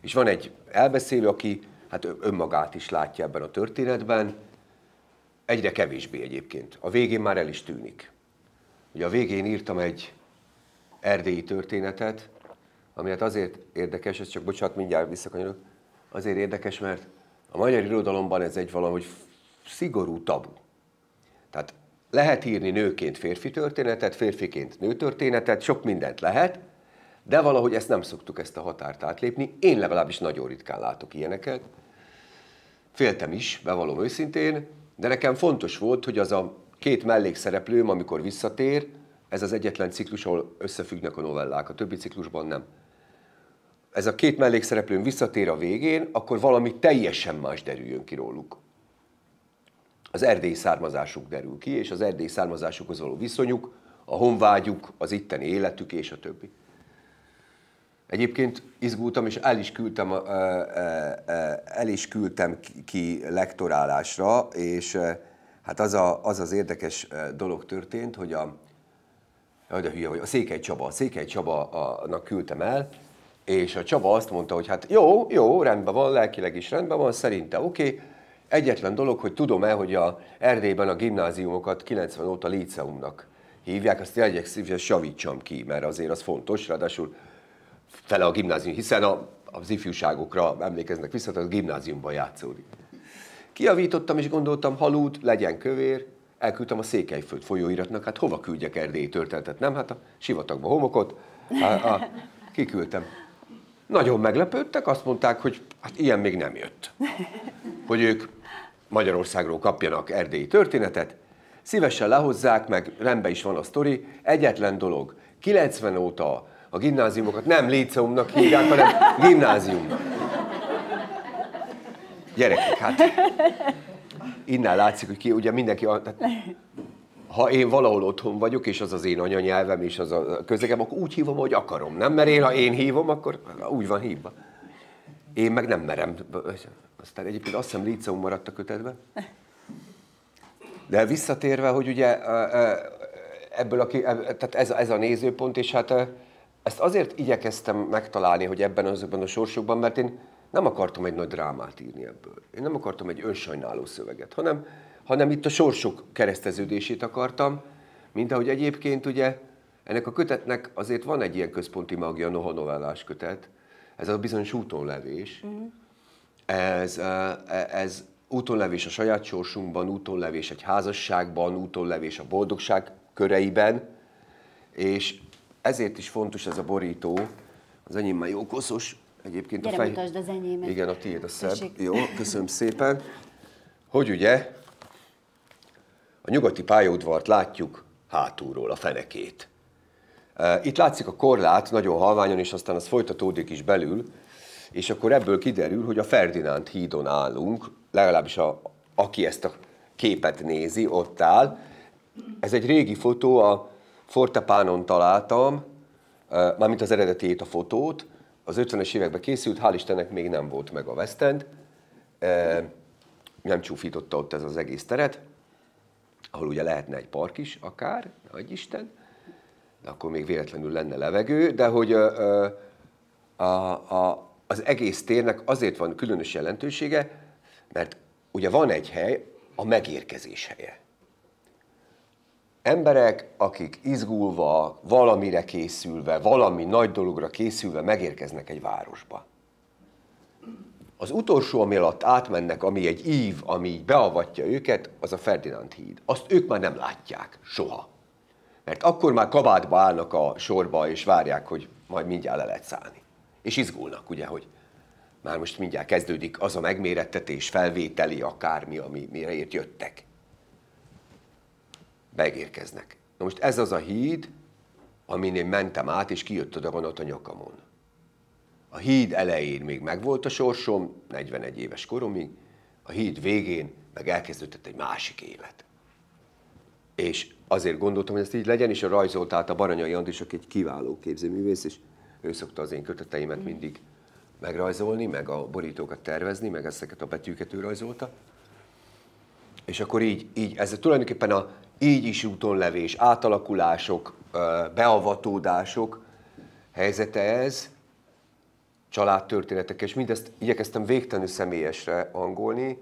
és van egy elbeszélő, aki hát önmagát is látja ebben a történetben, egyre kevésbé egyébként. A végén már el is tűnik. Ugye a végén írtam egy erdélyi történetet, ami hát azért érdekes, ez csak bocsánat, mindjárt visszakanyarok, azért érdekes, mert a magyar irodalomban ez egy valahogy szigorú tabu. Tehát lehet írni nőként férfi történetet, férfiként nőtörténetet, sok mindent lehet, de valahogy ezt nem szoktuk ezt a határt átlépni. Én legalábbis nagyon ritkán látok ilyeneket. Féltem is, bevallom őszintén, de nekem fontos volt, hogy az a két mellékszereplőm, amikor visszatér, ez az egyetlen ciklus, ahol összefüggnek a novellák, a többi ciklusban nem. Ez a két mellékszereplőm visszatér a végén, akkor valami teljesen más derüljön ki róluk. Az erdély származásuk derül ki, és az erdély származásukhoz való viszonyuk, a honvágyuk, az itteni életük és a többi. Egyébként izgultam, és el is küldtem, el is küldtem ki lektorálásra, és hát az, a, az az érdekes dolog történt, hogy a, de hülye, hogy a Székely Csaba, a Székely Csaba-nak küldtem el, és a Csaba azt mondta, hogy hát jó, jó, rendben van, lelkileg is rendben van, szerinte oké, okay. Egyetlen dolog, hogy tudom-e, hogy a Erdélyben a gimnáziumokat 90 óta líceumnak hívják, azt tényleg szívesen javítsam ki, mert azért az fontos, ráadásul fele a gimnázium, hiszen a, az ifjúságokra emlékeznek vissza, tehát a gimnáziumban játszódik. Kiavítottam és gondoltam, halút, legyen kövér, elküldtem a Székelyföld folyóiratnak, hát hova küldjek erdélyi történetet, nem? Hát a sivatagba homokot, a, a, kiküldtem. Nagyon meglepődtek, azt mondták, hogy hát ilyen még nem jött. [laughs] Hogy ők Magyarországról kapjanak erdélyi történetet, szívesen lehozzák, meg rendben is van a sztori. Egyetlen dolog, 90 óta a gimnáziumokat nem líceumnak hívják, hanem gimnáziumnak. Gyerekek, hát [laughs] innen látszik, hogy ki, ugye mindenki, tehát, ha én valahol otthon vagyok, és az az én anyanyelvem, és az a közegem, akkor úgy hívom, hogy akarom, nem? Mert én, ha én hívom, akkor úgy van hívva. Én meg nem merem. Aztán egyébként azt hiszem líceum maradt a kötetbe. De visszatérve, hogy ugye ebből a, tehát ez, ez a nézőpont, és hát ezt azért igyekeztem megtalálni, hogy ebben azokban a sorsokban, mert én nem akartam egy nagy drámát írni ebből. Én nem akartam egy önsajnáló szöveget, hanem, hanem itt a sorsok kereszteződését akartam, mint ahogy egyébként ugye ennek a kötetnek azért van egy ilyen központi magja, noha novellás kötet, ez a bizonyos útonlevés. Mm. Ez, e, ez útonlevés a saját sorsunkban, útonlevés egy házasságban, útonlevés a boldogság köreiben, és ezért is fontos ez a borító, az enyém már jó koszos, egyébként Gyere, a fej... mutasd az enyémet. Igen, a tiéd a szebb. Tessék. Jó, köszönöm szépen. Hogy ugye a nyugati pályaudvart látjuk hátulról, a fenekét. E, itt látszik a korlát nagyon halványan, és aztán az folytatódik is belül, és akkor ebből kiderül, hogy a Ferdinánd hídon állunk, legalábbis a, aki ezt a képet nézi, ott áll. Ez egy régi fotó, a Fortepánon találtam, mármint az eredetiét, a fotót, az 50-es években készült, hál' Istennek még nem volt meg a West End, nem csúfította ott ez az egész teret. Ahol ugye lehetne egy park is akár, nagy Isten, de akkor még véletlenül lenne levegő, de hogy a, a, a, az egész térnek azért van különös jelentősége, mert ugye van egy hely, a megérkezés helye. Emberek, akik izgulva, valamire készülve, valami nagy dologra készülve megérkeznek egy városba. Az utolsó, ami alatt átmennek, ami egy ív, ami így beavatja őket, az a Ferdinánd híd. Azt ők már nem látják, soha. Mert akkor már kabátba állnak a sorba, és várják, hogy majd mindjárt le lehet szállni. És izgulnak, ugye, hogy már most mindjárt kezdődik az a megmérettetés, felvételi, akármi, ami, mire ért jöttek. Megérkeznek. Na most ez az a híd, amin én mentem át, és kijött oda vonat a nyakamon. A híd elején még megvolt a sorsom, 41 éves koromig, a híd végén meg elkezdődött egy másik élet. És azért gondoltam, hogy ezt így legyen, és a rajzolt át a Baranyai Andris, aki egy kiváló képzőművész, és ő szokta az én köteteimet mindig megrajzolni, meg a borítókat tervezni, meg ezeket a betűket ő rajzolta. És akkor így, így ez tulajdonképpen a így is úton levés, átalakulások, beavatódások helyzete ez, családtörténetek, és mindezt igyekeztem végtelenül személyesre angolni,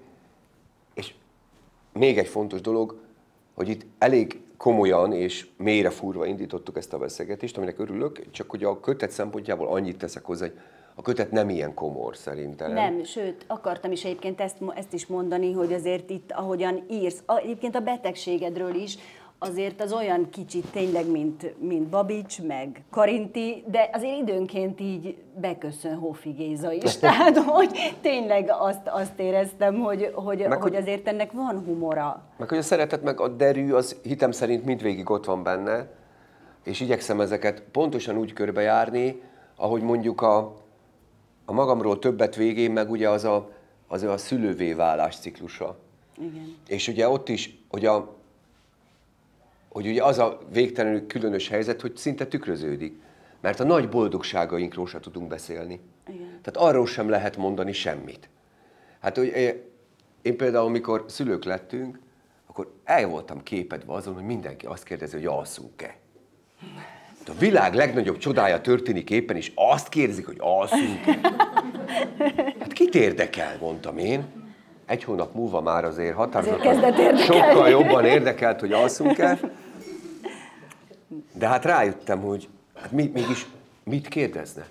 és még egy fontos dolog, hogy itt elég komolyan és mélyre furva indítottuk ezt a beszélgetést, aminek örülök, csak hogy a kötet szempontjából annyit teszek hozzá, hogy a kötet nem ilyen komor szerintem. Nem, sőt, akartam is egyébként ezt, ezt is mondani, hogy azért itt, ahogyan írsz, egyébként a betegségedről is, azért az olyan kicsit tényleg, mint, mint Babics, meg Karinti, de azért időnként így beköszön Hofi Géza is. [laughs] Tehát, hogy tényleg azt, azt éreztem, hogy, hogy, meg, hogy azért ennek van humora. Meg hogy a szeretet, meg a derű, az hitem szerint mindvégig ott van benne, és igyekszem ezeket pontosan úgy körbejárni, ahogy mondjuk a, a magamról többet végén, meg ugye az a, az a szülővé válás ciklusa. Igen. És ugye ott is, hogy, a, hogy ugye az a végtelenül különös helyzet, hogy szinte tükröződik. Mert a nagy boldogságainkról sem tudunk beszélni. Igen. Tehát arról sem lehet mondani semmit. Hát, hogy én például, amikor szülők lettünk, akkor el voltam képedve azon, hogy mindenki azt kérdezi, hogy alszunk-e. A világ legnagyobb csodája történik éppen, és azt kérdezik, hogy alszunk. Hát kit érdekel, mondtam én. Egy hónap múlva már azért határozottan sokkal jobban érdekelt, hogy alszunk-e. De hát rájöttem, hogy hát mi, mégis mit kérdezne?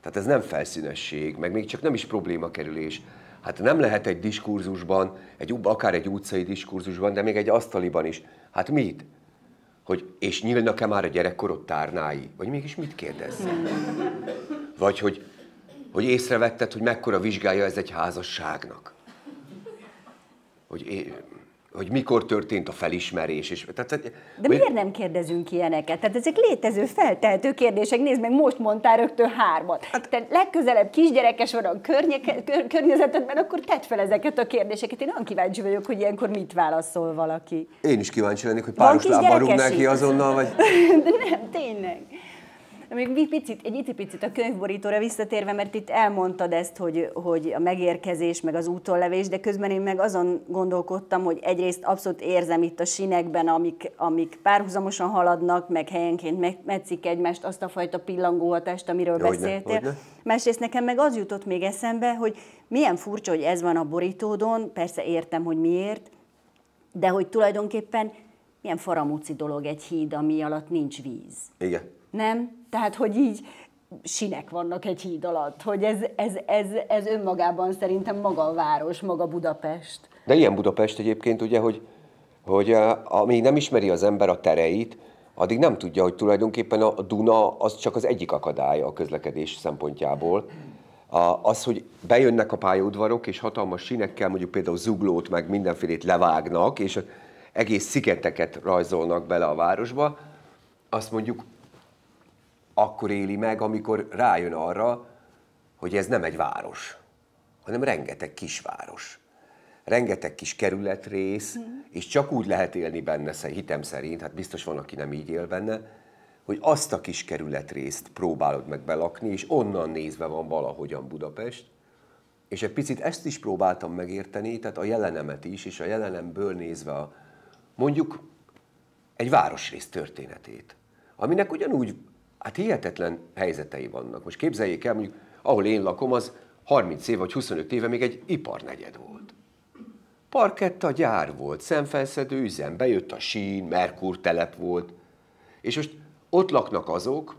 Tehát ez nem felszínesség, meg még csak nem is problémakerülés. Hát nem lehet egy diskurzusban, egy, akár egy utcai diskurzusban, de még egy asztaliban is. Hát mit? hogy és nyílnak-e már a gyerekkorod tárnái? Vagy mégis mit kérdez? Vagy hogy, hogy észrevetted, hogy mekkora vizsgálja ez egy házasságnak? Hogy hogy mikor történt a felismerés. És, tehát, De hogy... miért nem kérdezünk ilyeneket? Tehát ezek létező, feltehető kérdések. Nézd meg, most mondtál rögtön hármat. Hát... Tehát legközelebb kisgyerekes van a környeke, kör, környezetedben, akkor tedd fel ezeket a kérdéseket. Én nagyon kíváncsi vagyok, hogy ilyenkor mit válaszol valaki. Én is kíváncsi lennék, hogy páros lábban rúg neki azonnal, vagy... [laughs] De nem, tényleg. Még picit, egy picit a könyvborítóra visszatérve, mert itt elmondtad ezt, hogy, hogy a megérkezés, meg az útonlevés, de közben én meg azon gondolkodtam, hogy egyrészt abszolút érzem itt a sinekben, amik, amik párhuzamosan haladnak, meg helyenként metszik egymást, azt a fajta pillangóhatást, amiről hogyne, beszéltél. Hogyne. Másrészt nekem meg az jutott még eszembe, hogy milyen furcsa, hogy ez van a borítódon, persze értem, hogy miért, de hogy tulajdonképpen milyen faramúci dolog egy híd, ami alatt nincs víz. Igen. Nem? Tehát, hogy így sinek vannak egy híd alatt, hogy ez, ez, ez, ez önmagában szerintem maga a város, maga Budapest. De ilyen Budapest egyébként ugye, hogy, hogy amíg nem ismeri az ember a tereit, addig nem tudja, hogy tulajdonképpen a Duna az csak az egyik akadálya a közlekedés szempontjából. Az, hogy bejönnek a pályaudvarok, és hatalmas sinekkel mondjuk például zuglót, meg mindenfélét levágnak, és egész szigeteket rajzolnak bele a városba, azt mondjuk akkor éli meg, amikor rájön arra, hogy ez nem egy város, hanem rengeteg kisváros. Rengeteg kis kerületrész, mm. és csak úgy lehet élni benne, hitem szerint, hát biztos van, aki nem így él benne, hogy azt a kis kerületrészt próbálod meg belakni, és onnan nézve van valahogyan Budapest, és egy picit ezt is próbáltam megérteni, tehát a jelenemet is, és a jelenemből nézve a, mondjuk egy városrész történetét, aminek ugyanúgy hát hihetetlen helyzetei vannak. Most képzeljék el, mondjuk, ahol én lakom, az 30 év vagy 25 éve még egy iparnegyed volt. Parketta gyár volt, szemfelszedő üzem, bejött a sín, Merkur telep volt, és most ott laknak azok,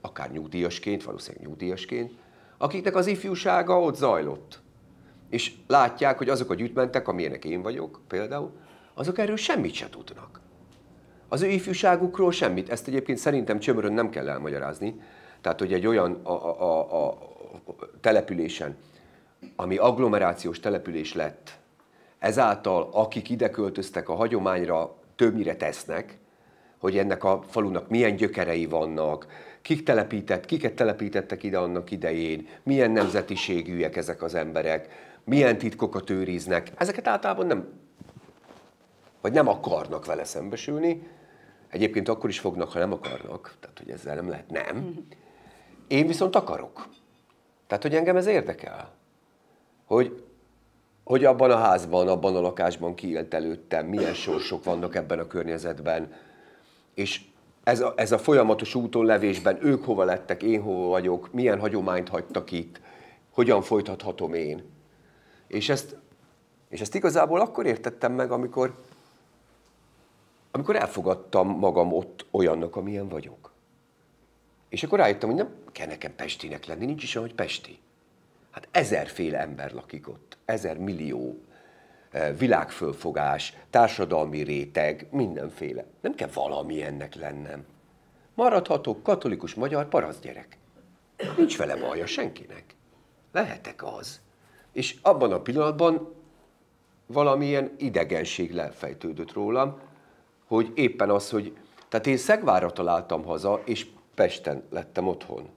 akár nyugdíjasként, valószínűleg nyugdíjasként, akiknek az ifjúsága ott zajlott. És látják, hogy azok a gyűjtmentek, amilyenek én vagyok például, azok erről semmit se tudnak. Az ő ifjúságukról semmit. Ezt egyébként szerintem csömörön nem kell elmagyarázni. Tehát, hogy egy olyan a, a, a, a településen, ami agglomerációs település lett, ezáltal akik ide költöztek a hagyományra többnyire tesznek, hogy ennek a falunak milyen gyökerei vannak, kik telepített, kiket telepítettek ide annak idején, milyen nemzetiségűek ezek az emberek, milyen titkokat őriznek. Ezeket általában nem, vagy nem akarnak vele szembesülni. Egyébként akkor is fognak, ha nem akarnak. Tehát, hogy ezzel nem lehet nem. Én viszont akarok. Tehát, hogy engem ez érdekel. Hogy, hogy abban a házban, abban a lakásban kiélt előttem, milyen sorsok vannak ebben a környezetben, és ez a, ez a folyamatos úton levésben ők hova lettek, én hova vagyok, milyen hagyományt hagytak itt, hogyan folytathatom én. És ezt, és ezt igazából akkor értettem meg, amikor, amikor elfogadtam magam ott olyannak, amilyen vagyok. És akkor rájöttem, hogy nem kell nekem pestinek lenni, nincs is olyan, hogy pesti. Hát ezerféle ember lakik ott, ezer millió eh, világfölfogás, társadalmi réteg, mindenféle. Nem kell valamilyennek lennem. Maradhatok katolikus magyar parasztgyerek. Nincs vele baja senkinek. Lehetek az. És abban a pillanatban valamilyen idegenség lefejtődött rólam, hogy éppen az, hogy... Tehát én Szegvára találtam haza, és Pesten lettem otthon.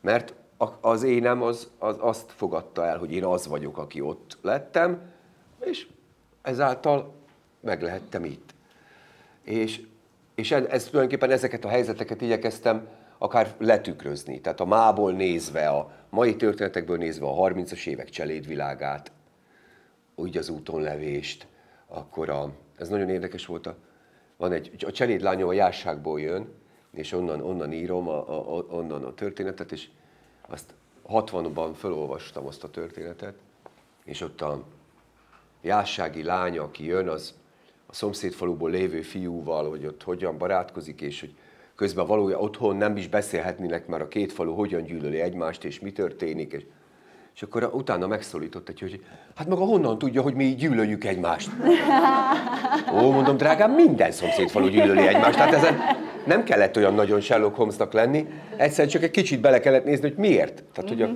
Mert az énem az, az azt fogadta el, hogy én az vagyok, aki ott lettem, és ezáltal meg lehettem itt. És, és ez, ez tulajdonképpen ezeket a helyzeteket igyekeztem akár letükrözni. Tehát a mából nézve, a mai történetekből nézve a 30-as évek cselédvilágát, úgy az úton levést, akkor a, ez nagyon érdekes volt, a, van egy, a cselédlányom a járságból jön, és onnan, onnan írom a, a, onnan a történetet, és azt 60-ban felolvastam azt a történetet, és ott a jássági lány, aki jön, az a szomszédfaluból lévő fiúval, hogy ott hogyan barátkozik, és hogy közben valója otthon nem is beszélhetnének már a két falu hogyan gyűlöli egymást, és mi történik, és és akkor utána megszólított egy hogy hát maga honnan tudja, hogy mi gyűlöljük egymást? [laughs] Ó, mondom, drágám, minden szomszédfalu gyűlöli egymást. Tehát ezen nem kellett olyan nagyon Sherlock Holmesnak lenni, egyszerűen csak egy kicsit bele kellett nézni, hogy miért. Tehát, hogy a... Mhm.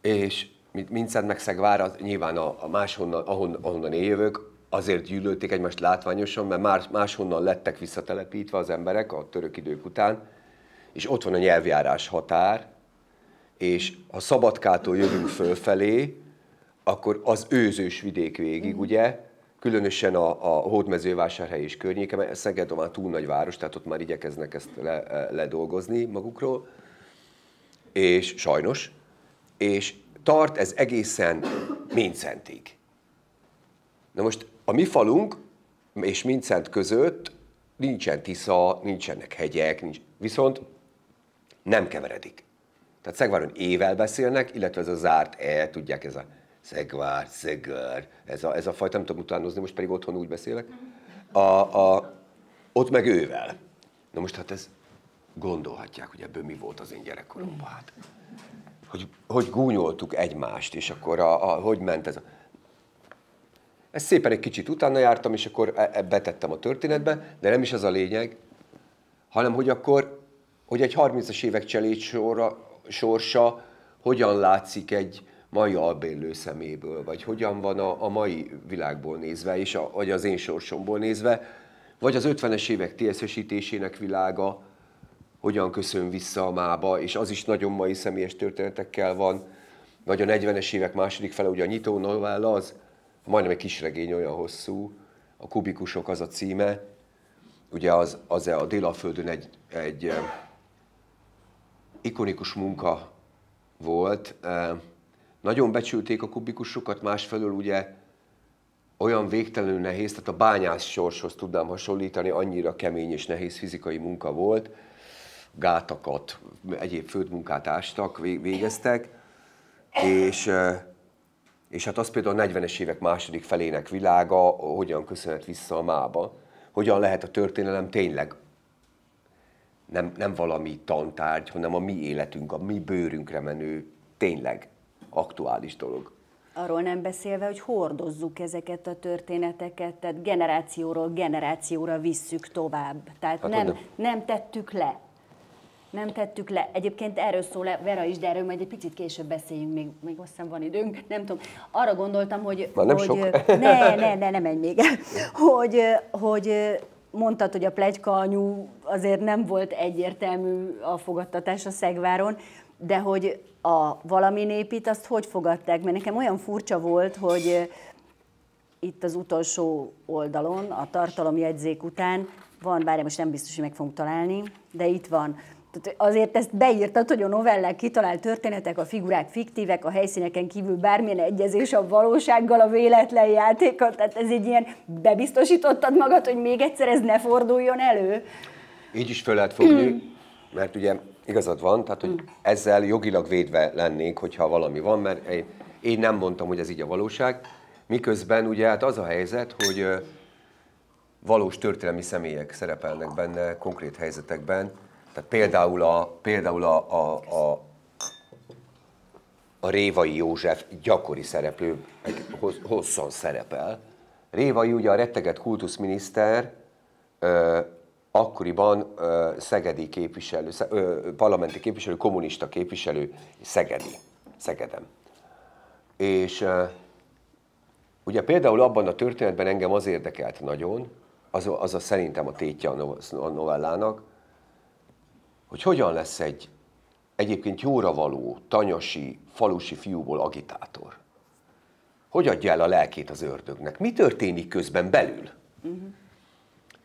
És Mincent meg Szegvár, az nyilván a, a máshonnan, ahon, ahonnan én jövök, azért gyűlölték egymást látványosan, mert más, máshonnan lettek visszatelepítve az emberek a török idők után, és ott van a nyelvjárás határ, és ha Szabadkától jövünk fölfelé, akkor az őzős vidék végig, mm. ugye, különösen a, a Hódmezővásárhely és környéke, mert Szeged már túl nagy város, tehát ott már igyekeznek ezt le, e, ledolgozni magukról, és sajnos, és tart ez egészen Mincentig. Na most a mi falunk és Mincent között nincsen Tisza, nincsenek hegyek, nincs, viszont nem keveredik. Tehát Szegváron ével beszélnek, illetve ez a zárt E, tudják, ez a Szegvár, Szegör, ez a, ez a fajta, nem tudom utánozni, most pedig otthon úgy beszélek. A, a, ott meg ővel. Na most hát ez gondolhatják, hogy ebből mi volt az én gyerekkoromban. Hát, hogy, hogy gúnyoltuk egymást, és akkor a, a, hogy ment ez a... Ezt szépen egy kicsit utána jártam, és akkor e, e, betettem a történetbe, de nem is az a lényeg, hanem hogy akkor, hogy egy 30-as évek cseléd sorra sorsa hogyan látszik egy mai albérlő szeméből, vagy hogyan van a, a mai világból nézve, és a, vagy az én sorsomból nézve, vagy az 50-es évek TSZ-esítésének világa hogyan köszön vissza a mába, és az is nagyon mai személyes történetekkel van, vagy a 40-es évek második fele, ugye a nyitó novella, az majdnem egy kisregény olyan hosszú, a kubikusok az a címe, ugye az, az a Délaföldön egy, egy ikonikus munka volt. Nagyon becsülték a kubikusokat, másfelől ugye olyan végtelenül nehéz, tehát a bányász sorshoz tudnám hasonlítani, annyira kemény és nehéz fizikai munka volt, gátakat, egyéb földmunkát ástak, végeztek, és, és hát az például a 40-es évek második felének világa hogyan köszönhet vissza a mába, hogyan lehet a történelem tényleg nem, nem valami tantárgy, hanem a mi életünk, a mi bőrünkre menő, tényleg aktuális dolog. Arról nem beszélve, hogy hordozzuk ezeket a történeteket, tehát generációról generációra visszük tovább. Tehát hát nem, nem tettük le. Nem tettük le. Egyébként erről szól Vera is, de erről majd egy picit később beszéljünk, még, még azt hiszem van időnk, nem tudom. Arra gondoltam, hogy... Már nem hogy sok. Ne, ne, ne, nem menj még. Hogy, hogy mondtad, hogy a plegyka anyu azért nem volt egyértelmű a fogadtatás a Szegváron, de hogy a valami népit azt hogy fogadták? Mert nekem olyan furcsa volt, hogy itt az utolsó oldalon, a tartalomjegyzék után van, bár most nem biztos, hogy meg fogunk találni, de itt van tehát azért ezt beírtad, hogy a novellák kitalált történetek, a figurák fiktívek, a helyszíneken kívül bármilyen egyezés a valósággal, a véletlen játéka, tehát ez egy ilyen, bebiztosítottad magad, hogy még egyszer ez ne forduljon elő? Így is föl lehet fogni, mert ugye igazad van, tehát hogy ezzel jogilag védve lennénk, hogyha valami van, mert én nem mondtam, hogy ez így a valóság, miközben ugye hát az a helyzet, hogy valós történelmi személyek szerepelnek benne konkrét helyzetekben, tehát például a, például a, a, a, a Révai József gyakori szereplő, hosszan szerepel. Révai ugye a retteget kultuszminiszter, ö, akkoriban ö, szegedi képviselő, ö, parlamenti képviselő, kommunista képviselő, szegedi, Szegedem. És ö, ugye például abban a történetben engem az érdekelt nagyon, az, az a szerintem a tétje a novellának, hogy hogyan lesz egy egyébként jóra való, tanyasi, falusi fiúból agitátor. Hogy adja el a lelkét az ördögnek? Mi történik közben belül? Uh-huh.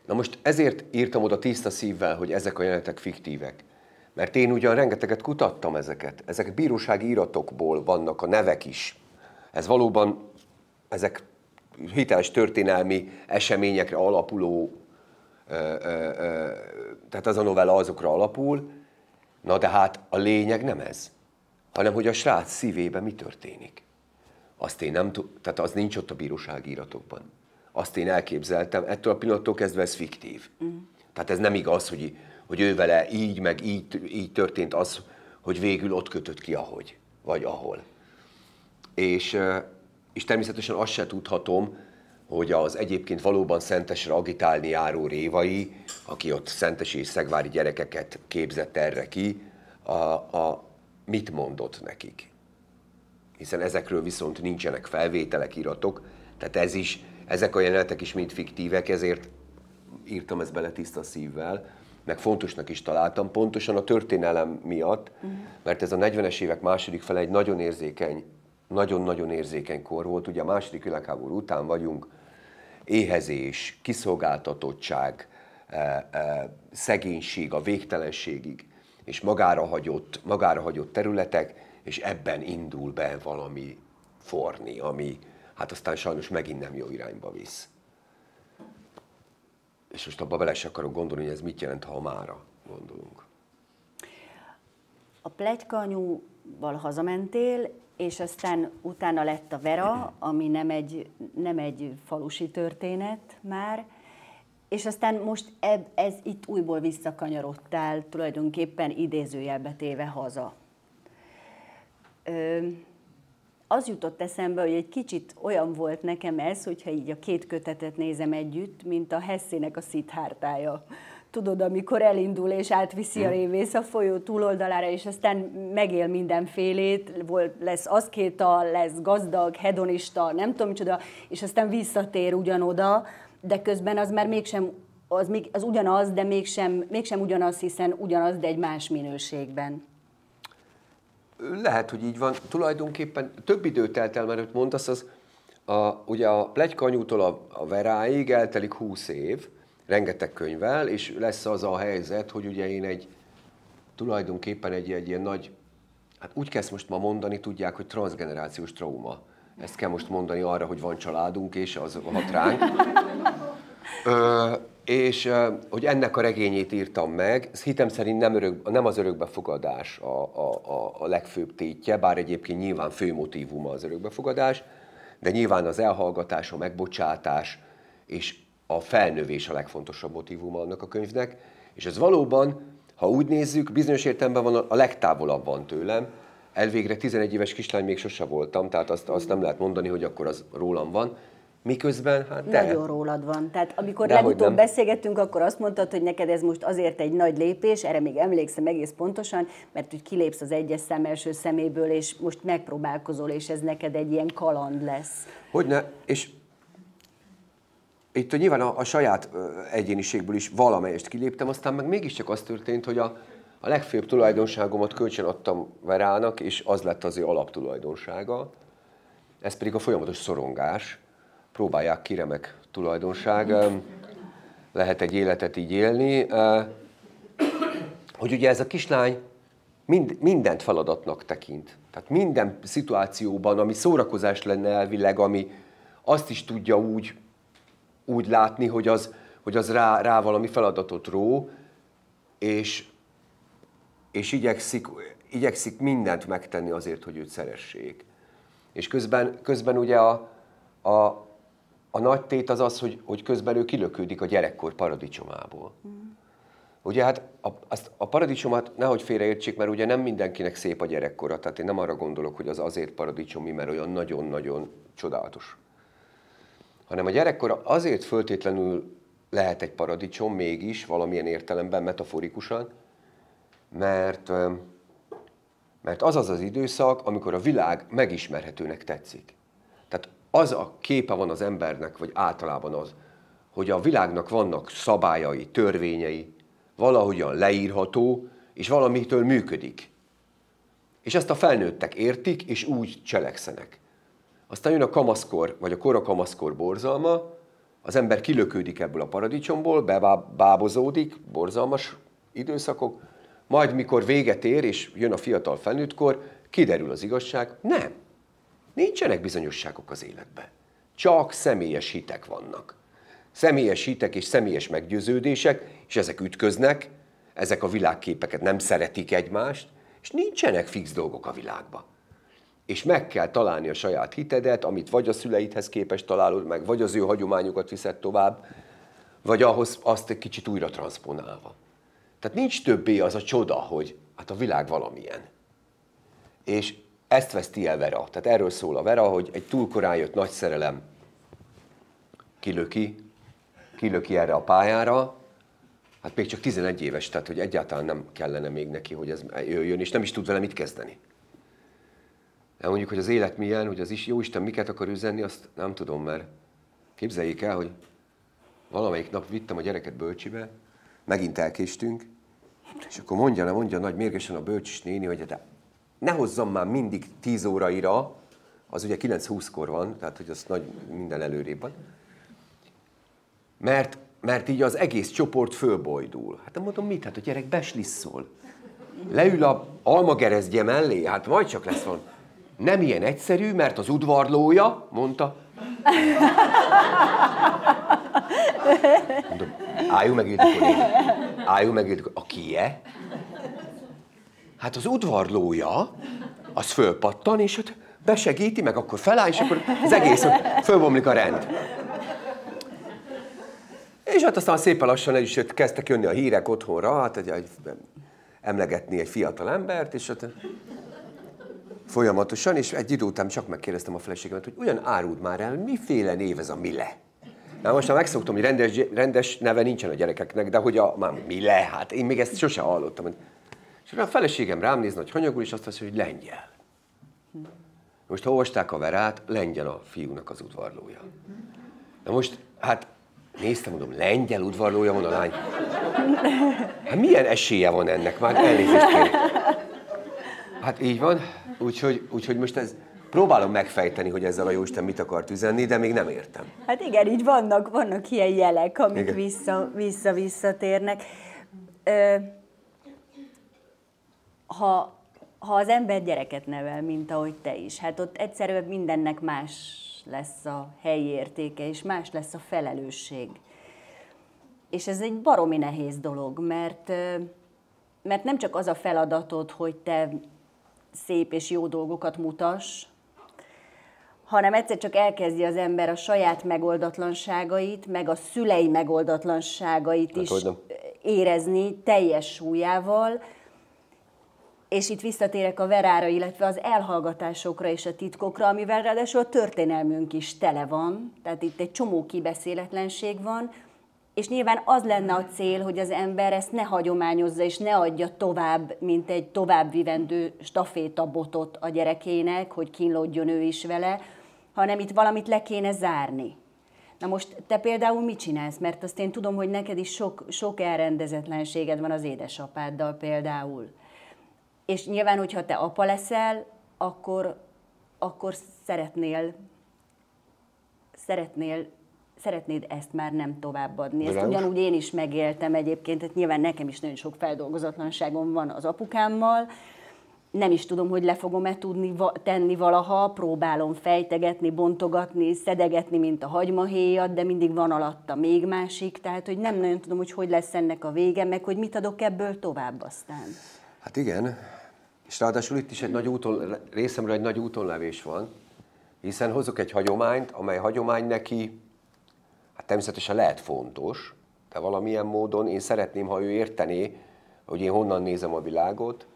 Na most ezért írtam oda tiszta szívvel, hogy ezek a jelenetek fiktívek. Mert én ugyan rengeteget kutattam ezeket. Ezek bírósági iratokból vannak a nevek is. Ez valóban, ezek hiteles történelmi eseményekre alapuló tehát az a novella azokra alapul, na de hát a lényeg nem ez, hanem hogy a srác szívében mi történik. Azt én nem tudom, tehát az nincs ott a bírósági iratokban. Azt én elképzeltem, ettől a pillanattól kezdve ez fiktív. Mm. Tehát ez nem igaz, hogy, hogy ő vele így, meg így, így történt az, hogy végül ott kötött ki, ahogy, vagy ahol. És, és természetesen azt se tudhatom, hogy az egyébként valóban Szentesre agitálni járó Révai, aki ott Szentes és Szegvári gyerekeket képzett erre ki, a, a, mit mondott nekik. Hiszen ezekről viszont nincsenek felvételek, iratok, tehát ez is, ezek a jelenetek is mind fiktívek, ezért írtam ezt bele tiszta szívvel, meg fontosnak is találtam, pontosan a történelem miatt, uh-huh. mert ez a 40-es évek második fele egy nagyon érzékeny, nagyon-nagyon érzékeny kor volt. Ugye a második világháború után vagyunk, éhezés, kiszolgáltatottság, e, e, szegénység a végtelenségig, és magára hagyott, magára hagyott területek, és ebben indul be valami forni, ami hát aztán sajnos megint nem jó irányba visz. És most abba bele sem akarok gondolni, hogy ez mit jelent, ha mára gondolunk. A plegykanyúval hazamentél, és aztán utána lett a Vera, ami nem egy, nem egy falusi történet már, és aztán most eb, ez itt újból visszakanyarodtál tulajdonképpen idézőjelbe téve haza. Ö, az jutott eszembe, hogy egy kicsit olyan volt nekem ez, hogyha így a két kötetet nézem együtt, mint a Hessének a szithártája tudod, amikor elindul és átviszi a révész a folyó túloldalára, és aztán megél mindenfélét, lesz aszkéta, lesz gazdag, hedonista, nem tudom micsoda, és aztán visszatér ugyanoda, de közben az már mégsem az, még, az ugyanaz, de mégsem, mégsem ugyanaz, hiszen ugyanaz, de egy más minőségben. Lehet, hogy így van. Tulajdonképpen több idő telt el, mert mondasz, az a, ugye a plegykanyútól a, a veráig eltelik 20 év, rengeteg könyvvel, és lesz az a helyzet, hogy ugye én egy tulajdonképpen egy, egy ilyen nagy, hát úgy kezd most ma mondani, tudják, hogy transgenerációs trauma ezt kell most mondani arra, hogy van családunk, és az hat ránk. Ö, és hogy ennek a regényét írtam meg, hitem szerint nem, örök, nem az örökbefogadás a, a, a, legfőbb tétje, bár egyébként nyilván fő motivuma az örökbefogadás, de nyilván az elhallgatás, a megbocsátás és a felnövés a legfontosabb motivuma annak a könyvnek, és ez valóban, ha úgy nézzük, bizonyos értelemben van a legtávolabb van tőlem, elvégre 11 éves kislány még sose voltam, tehát azt, azt nem lehet mondani, hogy akkor az rólam van, Miközben, hát de. Nagyon rólad van. Tehát amikor Dehogy legutóbb nem. beszélgettünk, akkor azt mondtad, hogy neked ez most azért egy nagy lépés, erre még emlékszem egész pontosan, mert hogy kilépsz az egyes szem első szeméből, és most megpróbálkozol, és ez neked egy ilyen kaland lesz. Hogyne, és itt nyilván a, a saját egyéniségből is valamelyest kiléptem, aztán meg mégiscsak az történt, hogy a, a legfőbb tulajdonságomat kölcsön adtam Verának, és az lett az ő alaptulajdonsága. Ez pedig a folyamatos szorongás próbálják ki remek tulajdonság. Lehet egy életet így élni. Hogy ugye ez a kislány mind, mindent feladatnak tekint. Tehát minden szituációban, ami szórakozás lenne elvileg, ami azt is tudja úgy, úgy látni, hogy az, hogy az rá, rá valami feladatot ró, és, és igyekszik, igyekszik mindent megtenni azért, hogy őt szeressék. És közben, közben ugye a, a, a nagy tét az az, hogy, hogy közben ő kilökődik a gyerekkor paradicsomából. Mm. Ugye hát a, azt, a paradicsomat nehogy félreértsék, mert ugye nem mindenkinek szép a gyerekkora, tehát én nem arra gondolok, hogy az azért paradicsomi, mert olyan nagyon-nagyon csodálatos. Hanem a gyerekkora azért föltétlenül lehet egy paradicsom mégis, valamilyen értelemben, metaforikusan, mert, mert az az az időszak, amikor a világ megismerhetőnek tetszik az a képe van az embernek, vagy általában az, hogy a világnak vannak szabályai, törvényei, valahogyan leírható, és valamitől működik. És ezt a felnőttek értik, és úgy cselekszenek. Aztán jön a kamaszkor, vagy a kora kamaszkor borzalma, az ember kilökődik ebből a paradicsomból, bebábozódik, borzalmas időszakok, majd mikor véget ér, és jön a fiatal felnőttkor, kiderül az igazság, nem, Nincsenek bizonyosságok az életben. Csak személyes hitek vannak. Személyes hitek és személyes meggyőződések, és ezek ütköznek, ezek a világképeket nem szeretik egymást, és nincsenek fix dolgok a világban. És meg kell találni a saját hitedet, amit vagy a szüleidhez képest találod meg, vagy az ő hagyományokat viszed tovább, vagy ahhoz azt egy kicsit újra transponálva. Tehát nincs többé az a csoda, hogy hát a világ valamilyen. És ezt veszti el Vera. Tehát erről szól a Vera, hogy egy túl korán jött nagy szerelem kilöki, kilöki erre a pályára, hát még csak 11 éves, tehát hogy egyáltalán nem kellene még neki, hogy ez jöjjön, és nem is tud vele mit kezdeni. De mondjuk, hogy az élet milyen, hogy az is jó Isten miket akar üzenni, azt nem tudom, mert képzeljék el, hogy valamelyik nap vittem a gyereket bölcsibe, megint elkéstünk, és akkor mondja, mondja nagy mérgesen a bölcsis néni, hogy de ne hozzam már mindig 10 óraira, az ugye 9-20-kor van, tehát hogy az nagy minden előrébb van. Mert, mert így az egész csoport fölbojdul. Hát nem mondom mit, hát a gyerek beslisszol. Leül a almagerezdje mellé, hát majd csak lesz van. Nem ilyen egyszerű, mert az udvarlója, mondta. Mondom, álljunk meg, Ildikó Álljunk meg, Ildikó. A kie? Hát az udvarlója, az fölpattan, és ott besegíti, meg akkor feláll, és akkor az egész fölbomlik a rend. És hát aztán szépen lassan el is kezdtek jönni a hírek otthonra, hát egy, egy, emlegetni egy fiatal embert, és ott folyamatosan, és egy idő után csak megkérdeztem a feleségemet, hogy ugyan árult már el, miféle név ez a Mile? Na most már megszoktam, hogy rendes, rendes neve nincsen a gyerekeknek, de hogy a, már Mile, hát én még ezt sose hallottam. És a feleségem rám néz nagy hanyagul, és azt mondja, hogy lengyel. Most ha olvasták a verát, lengyel a fiúnak az udvarlója. Na most, hát néztem, mondom, lengyel udvarlója van a lány. Hát milyen esélye van ennek? Már elnézést kérek. Hát így van, úgyhogy, úgyhogy most ez, próbálom megfejteni, hogy ezzel a Jóisten mit akart üzenni, de még nem értem. Hát igen, így vannak, vannak ilyen jelek, amik vissza, vissza, visszatérnek. Ö, ha ha az ember gyereket nevel, mint ahogy te is, hát ott egyszerűen mindennek más lesz a helyi értéke, és más lesz a felelősség. És ez egy baromi nehéz dolog, mert, mert nem csak az a feladatod, hogy te szép és jó dolgokat mutass, hanem egyszer csak elkezdi az ember a saját megoldatlanságait, meg a szülei megoldatlanságait hát, is érezni teljes súlyával, és itt visszatérek a verára, illetve az elhallgatásokra és a titkokra, amivel ráadásul a történelmünk is tele van, tehát itt egy csomó kibeszéletlenség van, és nyilván az lenne a cél, hogy az ember ezt ne hagyományozza és ne adja tovább, mint egy továbbvivendő stafétabotot a gyerekének, hogy kínlódjon ő is vele, hanem itt valamit le kéne zárni. Na most te például mit csinálsz? Mert azt én tudom, hogy neked is sok, sok elrendezetlenséged van az édesapáddal például. És nyilván, hogyha te apa leszel, akkor, akkor szeretnél, szeretnél szeretnéd ezt már nem továbbadni. Ezt ugyanúgy én is megéltem egyébként, tehát nyilván nekem is nagyon sok feldolgozatlanságom van az apukámmal, nem is tudom, hogy le fogom-e tudni tenni valaha, próbálom fejtegetni, bontogatni, szedegetni, mint a hagymahéjat, de mindig van alatta még másik, tehát hogy nem nagyon tudom, hogy hogy lesz ennek a vége, meg hogy mit adok ebből tovább aztán. Hát igen, és ráadásul itt is egy nagy úton, részemről egy nagy útonlevés van, hiszen hozok egy hagyományt, amely hagyomány neki, hát természetesen lehet fontos, de valamilyen módon én szeretném, ha ő értené, hogy én honnan nézem a világot,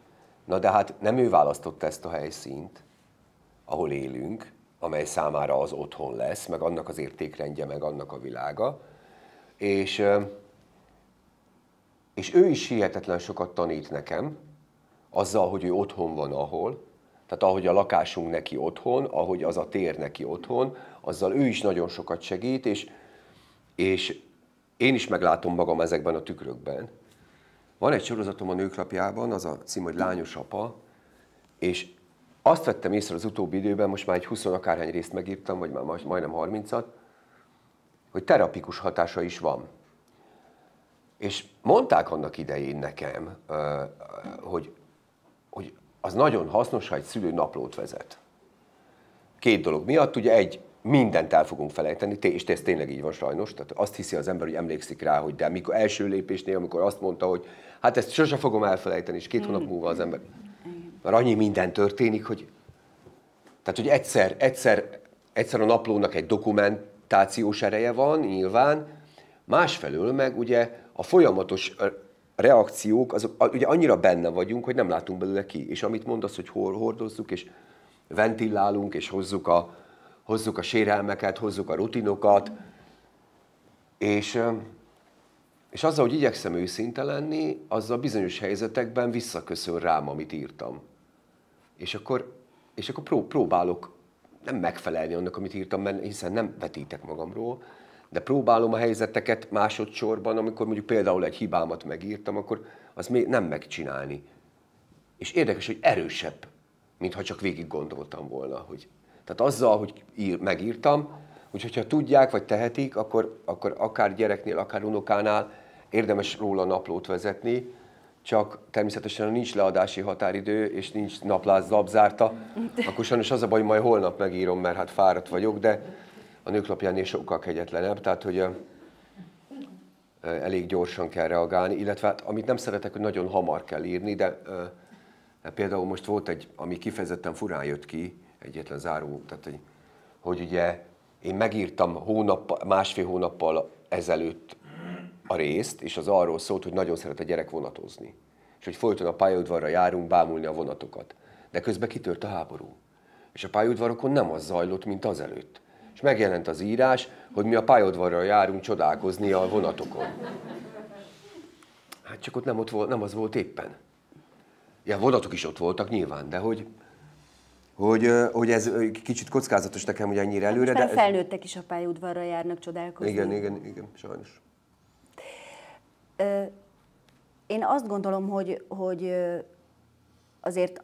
na de hát nem ő választotta ezt a helyszínt, ahol élünk, amely számára az otthon lesz, meg annak az értékrendje, meg annak a világa, és, és ő is hihetetlen sokat tanít nekem, azzal, hogy ő otthon van ahol, tehát ahogy a lakásunk neki otthon, ahogy az a tér neki otthon, azzal ő is nagyon sokat segít, és, és én is meglátom magam ezekben a tükrökben. Van egy sorozatom a nőklapjában, az a cím, hogy Lányos apa, és azt vettem észre az utóbbi időben, most már egy 20 akárhány részt megírtam, vagy már majdnem 30-at, hogy terapikus hatása is van. És mondták annak idején nekem, hogy hogy az nagyon hasznos, ha egy szülő naplót vezet. Két dolog miatt, ugye egy, mindent el fogunk felejteni, és ez tényleg így van sajnos, tehát azt hiszi az ember, hogy emlékszik rá, hogy de mikor első lépésnél, amikor azt mondta, hogy hát ezt sose fogom elfelejteni, és két hónap múlva az ember, mert annyi minden történik, hogy tehát, hogy egyszer, egyszer, egyszer a naplónak egy dokumentációs ereje van, nyilván, másfelől meg ugye a folyamatos reakciók, azok ugye annyira benne vagyunk, hogy nem látunk belőle ki. És amit mondasz, hogy hol hordozzuk, és ventilálunk, és hozzuk a, hozzuk a sérelmeket, hozzuk a rutinokat, és, és azzal, hogy igyekszem őszinte lenni, azzal bizonyos helyzetekben visszaköszön rám, amit írtam. És akkor, és akkor pró, próbálok nem megfelelni annak, amit írtam, mert hiszen nem vetítek magamról, de próbálom a helyzeteket másodszorban, amikor mondjuk például egy hibámat megírtam, akkor az még nem megcsinálni. És érdekes, hogy erősebb, mintha csak végig gondoltam volna. Hogy, tehát azzal, hogy ír, megírtam, úgyhogy ha tudják, vagy tehetik, akkor, akkor akár gyereknél, akár unokánál érdemes róla naplót vezetni, csak természetesen ha nincs leadási határidő, és nincs napláz labzárta, akkor sajnos az a baj, hogy majd holnap megírom, mert hát fáradt vagyok, de a nőklapján sokkal kegyetlenebb, tehát hogy elég gyorsan kell reagálni, illetve hát, amit nem szeretek, hogy nagyon hamar kell írni, de, de például most volt egy, ami kifejezetten furán jött ki, egyetlen záró, tehát hogy, hogy ugye én megírtam hónap, másfél hónappal ezelőtt a részt, és az arról szólt, hogy nagyon szeret a gyerek vonatozni. És hogy folyton a pályaudvarra járunk bámulni a vonatokat. De közben kitört a háború. És a pályaudvarokon nem az zajlott, mint azelőtt és megjelent az írás, hogy mi a pályodvarra járunk csodálkozni a vonatokon. Hát csak ott nem, ott volt, nem az volt éppen. Ja, vonatok is ott voltak nyilván, de hogy, hogy, hogy ez kicsit kockázatos nekem, hogy ennyire előre. Most de felnőttek is a pályaudvarra járnak csodálkozni. Igen, igen, igen, sajnos. Én azt gondolom, hogy, hogy azért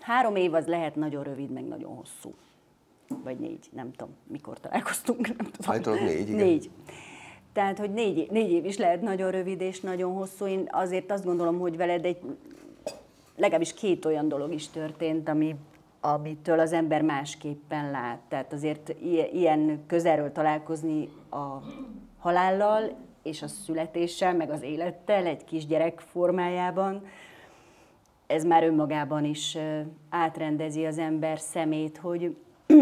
három év az lehet nagyon rövid, meg nagyon hosszú vagy négy, nem tudom, mikor találkoztunk, nem tudom. Állítólag négy, igen. Négy. Tehát, hogy négy, négy év is lehet nagyon rövid és nagyon hosszú. Én azért azt gondolom, hogy veled egy legalábbis két olyan dolog is történt, ami, amitől az ember másképpen lát. Tehát azért ilyen közelről találkozni a halállal és a születéssel, meg az élettel egy kisgyerek formájában, ez már önmagában is átrendezi az ember szemét, hogy [clears throat]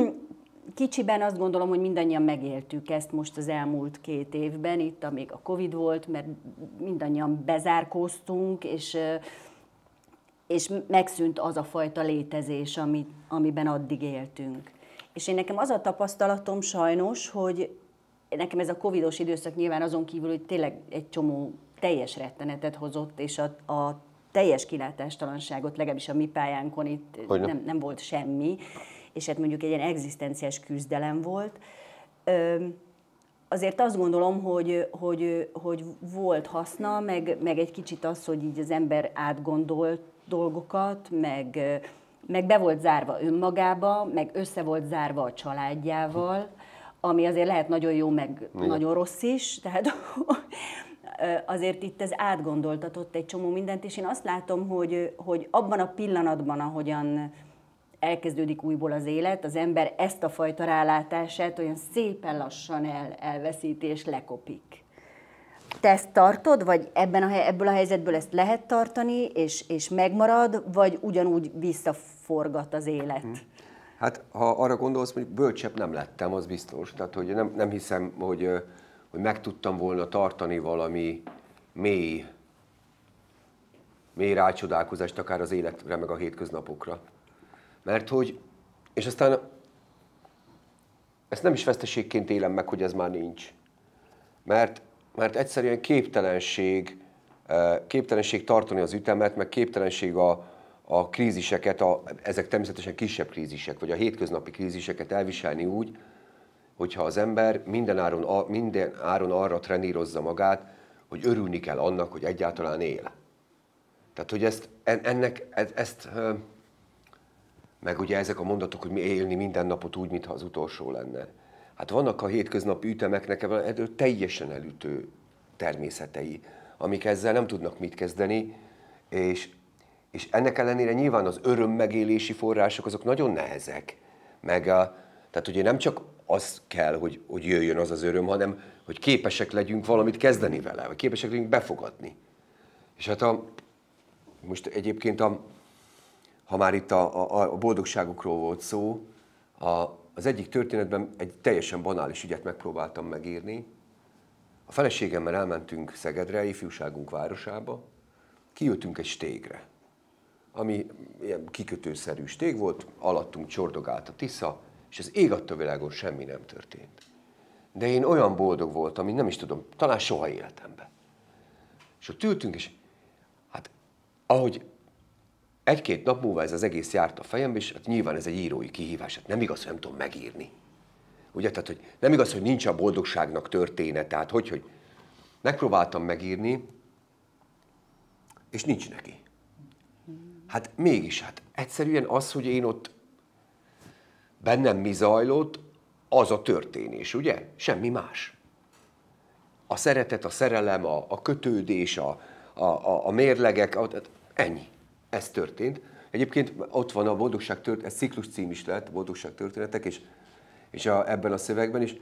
kicsiben azt gondolom, hogy mindannyian megéltük ezt most az elmúlt két évben, itt amíg a Covid volt, mert mindannyian bezárkóztunk, és, és megszűnt az a fajta létezés, ami, amiben addig éltünk. És én nekem az a tapasztalatom sajnos, hogy nekem ez a covidos időszak nyilván azon kívül, hogy tényleg egy csomó teljes rettenetet hozott, és a, a teljes kilátástalanságot, legalábbis a mi pályánkon itt nem, nem volt semmi, és hát mondjuk egy ilyen egzisztenciás küzdelem volt. Azért azt gondolom, hogy, hogy, hogy volt haszna, meg, meg egy kicsit az, hogy így az ember átgondolt dolgokat, meg, meg be volt zárva önmagába, meg össze volt zárva a családjával, ami azért lehet nagyon jó, meg Igen. nagyon rossz is, tehát [laughs] azért itt ez átgondoltatott egy csomó mindent, és én azt látom, hogy, hogy abban a pillanatban, ahogyan elkezdődik újból az élet, az ember ezt a fajta rálátását olyan szépen lassan el, elveszíti és lekopik. Te ezt tartod, vagy ebben a, ebből a helyzetből ezt lehet tartani, és, és megmarad, vagy ugyanúgy visszaforgat az élet? Hm. Hát, ha arra gondolsz, hogy bölcsebb nem lettem, az biztos. Tehát, hogy nem, nem hiszem, hogy, hogy meg tudtam volna tartani valami mély, mély rácsodálkozást akár az életre, meg a hétköznapokra. Mert hogy, és aztán ezt nem is veszteségként élem meg, hogy ez már nincs. Mert, mert egyszerűen képtelenség, eh, képtelenség tartani az ütemet, meg képtelenség a, a kríziseket, a, ezek természetesen kisebb krízisek, vagy a hétköznapi kríziseket elviselni úgy, hogyha az ember minden áron, minden áron arra trenírozza magát, hogy örülni kell annak, hogy egyáltalán él. Tehát, hogy ezt, ennek, e, ezt, meg ugye ezek a mondatok, hogy mi élni minden napot úgy, mintha az utolsó lenne. Hát vannak a hétköznapi ütemeknek ebben teljesen elütő természetei, amik ezzel nem tudnak mit kezdeni, és, és ennek ellenére nyilván az öröm megélési források azok nagyon nehezek. Meg a, tehát ugye nem csak az kell, hogy, hogy jöjjön az az öröm, hanem hogy képesek legyünk valamit kezdeni vele, vagy képesek legyünk befogadni. És hát a, most egyébként a, ha már itt a, a, a boldogságukról volt szó, a, az egyik történetben egy teljesen banális ügyet megpróbáltam megírni. A feleségemmel elmentünk Szegedre, ifjúságunk városába, kijöttünk egy stégre, ami ilyen kikötőszerű stég volt, alattunk csordogált a Tisza, és az ég adta világon semmi nem történt. De én olyan boldog voltam, mint nem is tudom, talán soha életemben. És ott ültünk, és hát ahogy egy-két nap múlva ez az egész járt a fejembe, és hát nyilván ez egy írói kihívás, hát nem igaz, hogy nem tudom megírni. Ugye, tehát, hogy nem igaz, hogy nincs a boldogságnak történet, tehát hogy, hogy megpróbáltam megírni, és nincs neki. Hát mégis, hát egyszerűen az, hogy én ott bennem mi zajlott, az a történés, ugye? Semmi más. A szeretet, a szerelem, a, a kötődés, a, a, a, a mérlegek, a, ennyi. Ez történt. Egyébként ott van a boldogság történet, ez ciklus cím is lehet, a boldogság történetek, és, és a, ebben a szövegben is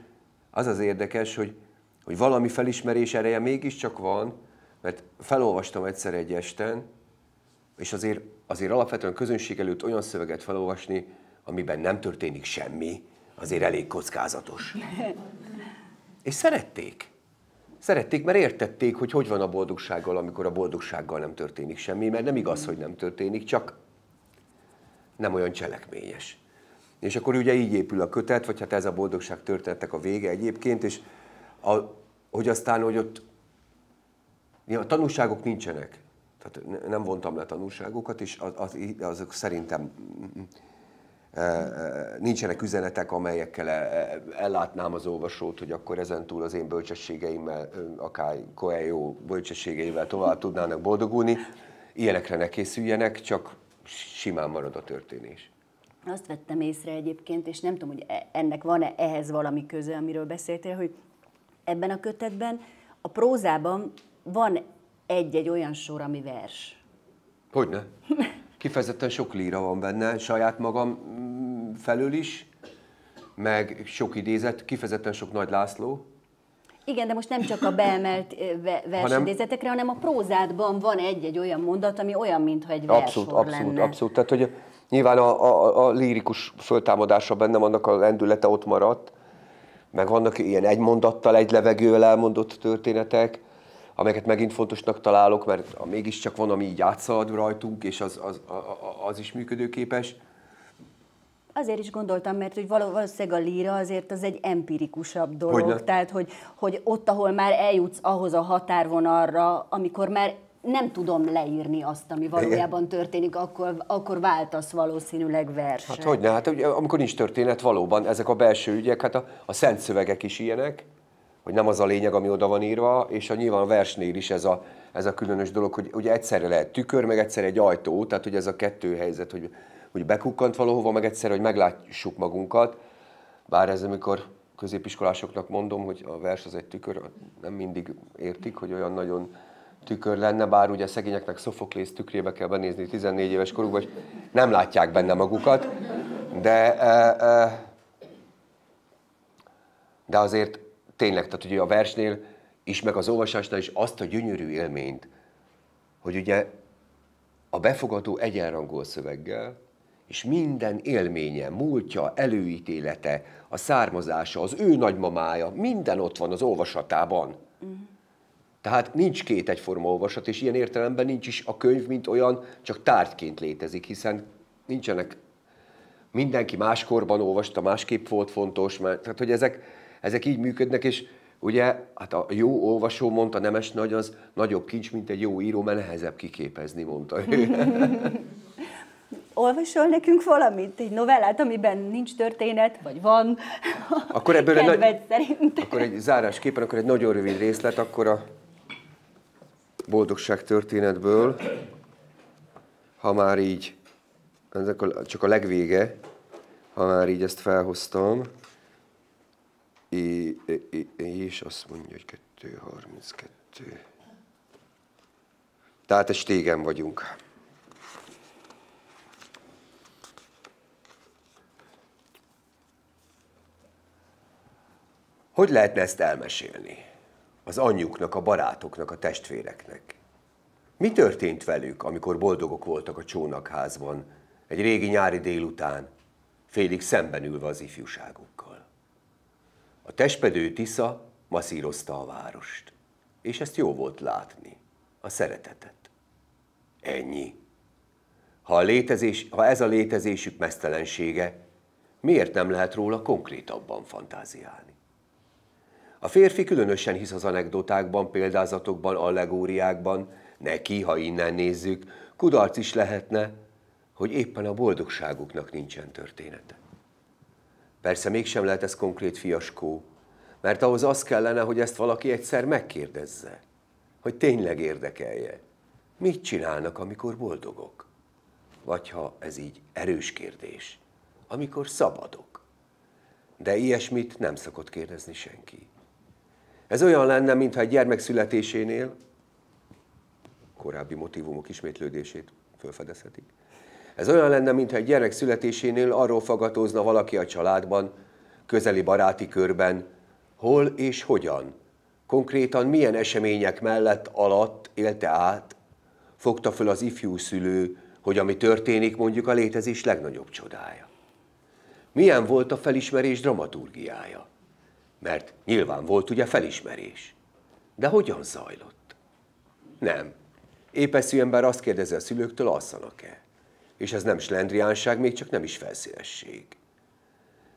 az az érdekes, hogy, hogy valami felismerés ereje mégiscsak van, mert felolvastam egyszer egy esten, és azért, azért alapvetően közönség előtt olyan szöveget felolvasni, amiben nem történik semmi, azért elég kockázatos. [laughs] És szerették. Szerették, mert értették, hogy hogy van a boldogsággal, amikor a boldogsággal nem történik semmi, mert nem igaz, hogy nem történik, csak nem olyan cselekményes. És akkor ugye így épül a kötet, vagy hát ez a boldogság történetek a vége egyébként, és a, hogy aztán, hogy ott ja, tanulságok nincsenek. Tehát nem vontam le tanulságokat, és az, az, azok szerintem nincsenek üzenetek, amelyekkel ellátnám az olvasót, hogy akkor ezentúl az én bölcsességeimmel, akár Coelho bölcsességeivel tovább tudnának boldogulni. Ilyenekre ne készüljenek, csak simán marad a történés. Azt vettem észre egyébként, és nem tudom, hogy e, ennek van-e ehhez valami köze, amiről beszéltél, hogy ebben a kötetben, a prózában van egy-egy olyan sor, ami vers. Hogyne? [laughs] kifejezetten sok líra van benne, saját magam felől is, meg sok idézet, kifejezetten sok Nagy László. Igen, de most nem csak a beemelt versidézetekre, hanem a prózádban van egy-egy olyan mondat, ami olyan, mintha egy versor abszolút, abszolút, lenne. Abszolút, tehát hogy nyilván a, a, a lírikus föltámadása bennem, annak a lendülete ott maradt, meg vannak ilyen egy mondattal, egy levegővel elmondott történetek, amelyeket megint fontosnak találok, mert mégiscsak van, ami így átszalad rajtunk, és az, az, az is működőképes. Azért is gondoltam, mert hogy valószínűleg a líra azért az egy empirikusabb dolog. Hogyne? Tehát, hogy, hogy ott, ahol már eljutsz ahhoz a határvonalra, amikor már nem tudom leírni azt, ami valójában Igen. történik, akkor, akkor váltasz valószínűleg verset. Hát hogy ne, hát amikor nincs történet, valóban ezek a belső ügyek, hát a, a szent szövegek is ilyenek, hogy nem az a lényeg, ami oda van írva, és a nyilván a versnél is ez a, ez a különös dolog, hogy ugye egyszerre lehet tükör, meg egyszer egy ajtó, tehát hogy ez a kettő helyzet, hogy, hogy bekukkant valahova, meg egyszer, hogy meglássuk magunkat, bár ez amikor középiskolásoknak mondom, hogy a vers az egy tükör, nem mindig értik, hogy olyan nagyon tükör lenne, bár ugye a szegényeknek Szofoklész tükrébe kell benézni 14 éves korukban, és nem látják benne magukat, de, e, e, de azért tényleg, tehát ugye a versnél is, meg az olvasásnál is azt a gyönyörű élményt, hogy ugye a befogadó egyenrangú szöveggel, és minden élménye, múltja, előítélete, a származása, az ő nagymamája, minden ott van az olvasatában. Tehát nincs két egyforma olvasat, és ilyen értelemben nincs is a könyv, mint olyan, csak tárgyként létezik, hiszen nincsenek, mindenki máskorban olvasta, másképp volt fontos, mert, tehát hogy ezek, ezek így működnek, és ugye hát a jó olvasó mondta Nemes Nagy, az nagyobb kincs, mint egy jó író, mert nehezebb kiképezni, mondta ő. [laughs] Olvasol nekünk valamit, egy novellát, amiben nincs történet, vagy van, akkor ebből egy nagy, szerint. Akkor egy zárásképpen, akkor egy nagyon rövid részlet, akkor a boldogság történetből, ha már így, ezek a, csak a legvége, ha már így ezt felhoztam, és azt mondja, hogy 232. Tehát egy stégen vagyunk. Hogy lehetne ezt elmesélni? Az anyjuknak, a barátoknak, a testvéreknek. Mi történt velük, amikor boldogok voltak a csónakházban, egy régi nyári délután, félig szemben ülve az ifjúságukkal? A testpedő Tisza masszírozta a várost, és ezt jó volt látni, a szeretetet. Ennyi. Ha, a létezés, ha ez a létezésük mesztelensége, miért nem lehet róla konkrétabban fantáziálni? A férfi különösen hisz az anekdotákban, példázatokban, allegóriákban, neki, ha innen nézzük, kudarc is lehetne, hogy éppen a boldogságuknak nincsen története. Persze mégsem lehet ez konkrét fiaskó, mert ahhoz az kellene, hogy ezt valaki egyszer megkérdezze, hogy tényleg érdekelje. Mit csinálnak, amikor boldogok? Vagy ha ez így erős kérdés, amikor szabadok. De ilyesmit nem szokott kérdezni senki. Ez olyan lenne, mintha egy gyermek születésénél, korábbi motivumok ismétlődését felfedezhetik. Ez olyan lenne, mintha egy gyermek születésénél arról fagatózna valaki a családban, közeli baráti körben, hol és hogyan, konkrétan milyen események mellett alatt élte át, fogta föl az ifjú szülő, hogy ami történik mondjuk a létezés legnagyobb csodája. Milyen volt a felismerés dramaturgiája? Mert nyilván volt ugye felismerés. De hogyan zajlott? Nem. Épeszű ember azt kérdezi a szülőktől, alszanak-e? És ez nem slendriánság, még csak nem is felszínesség.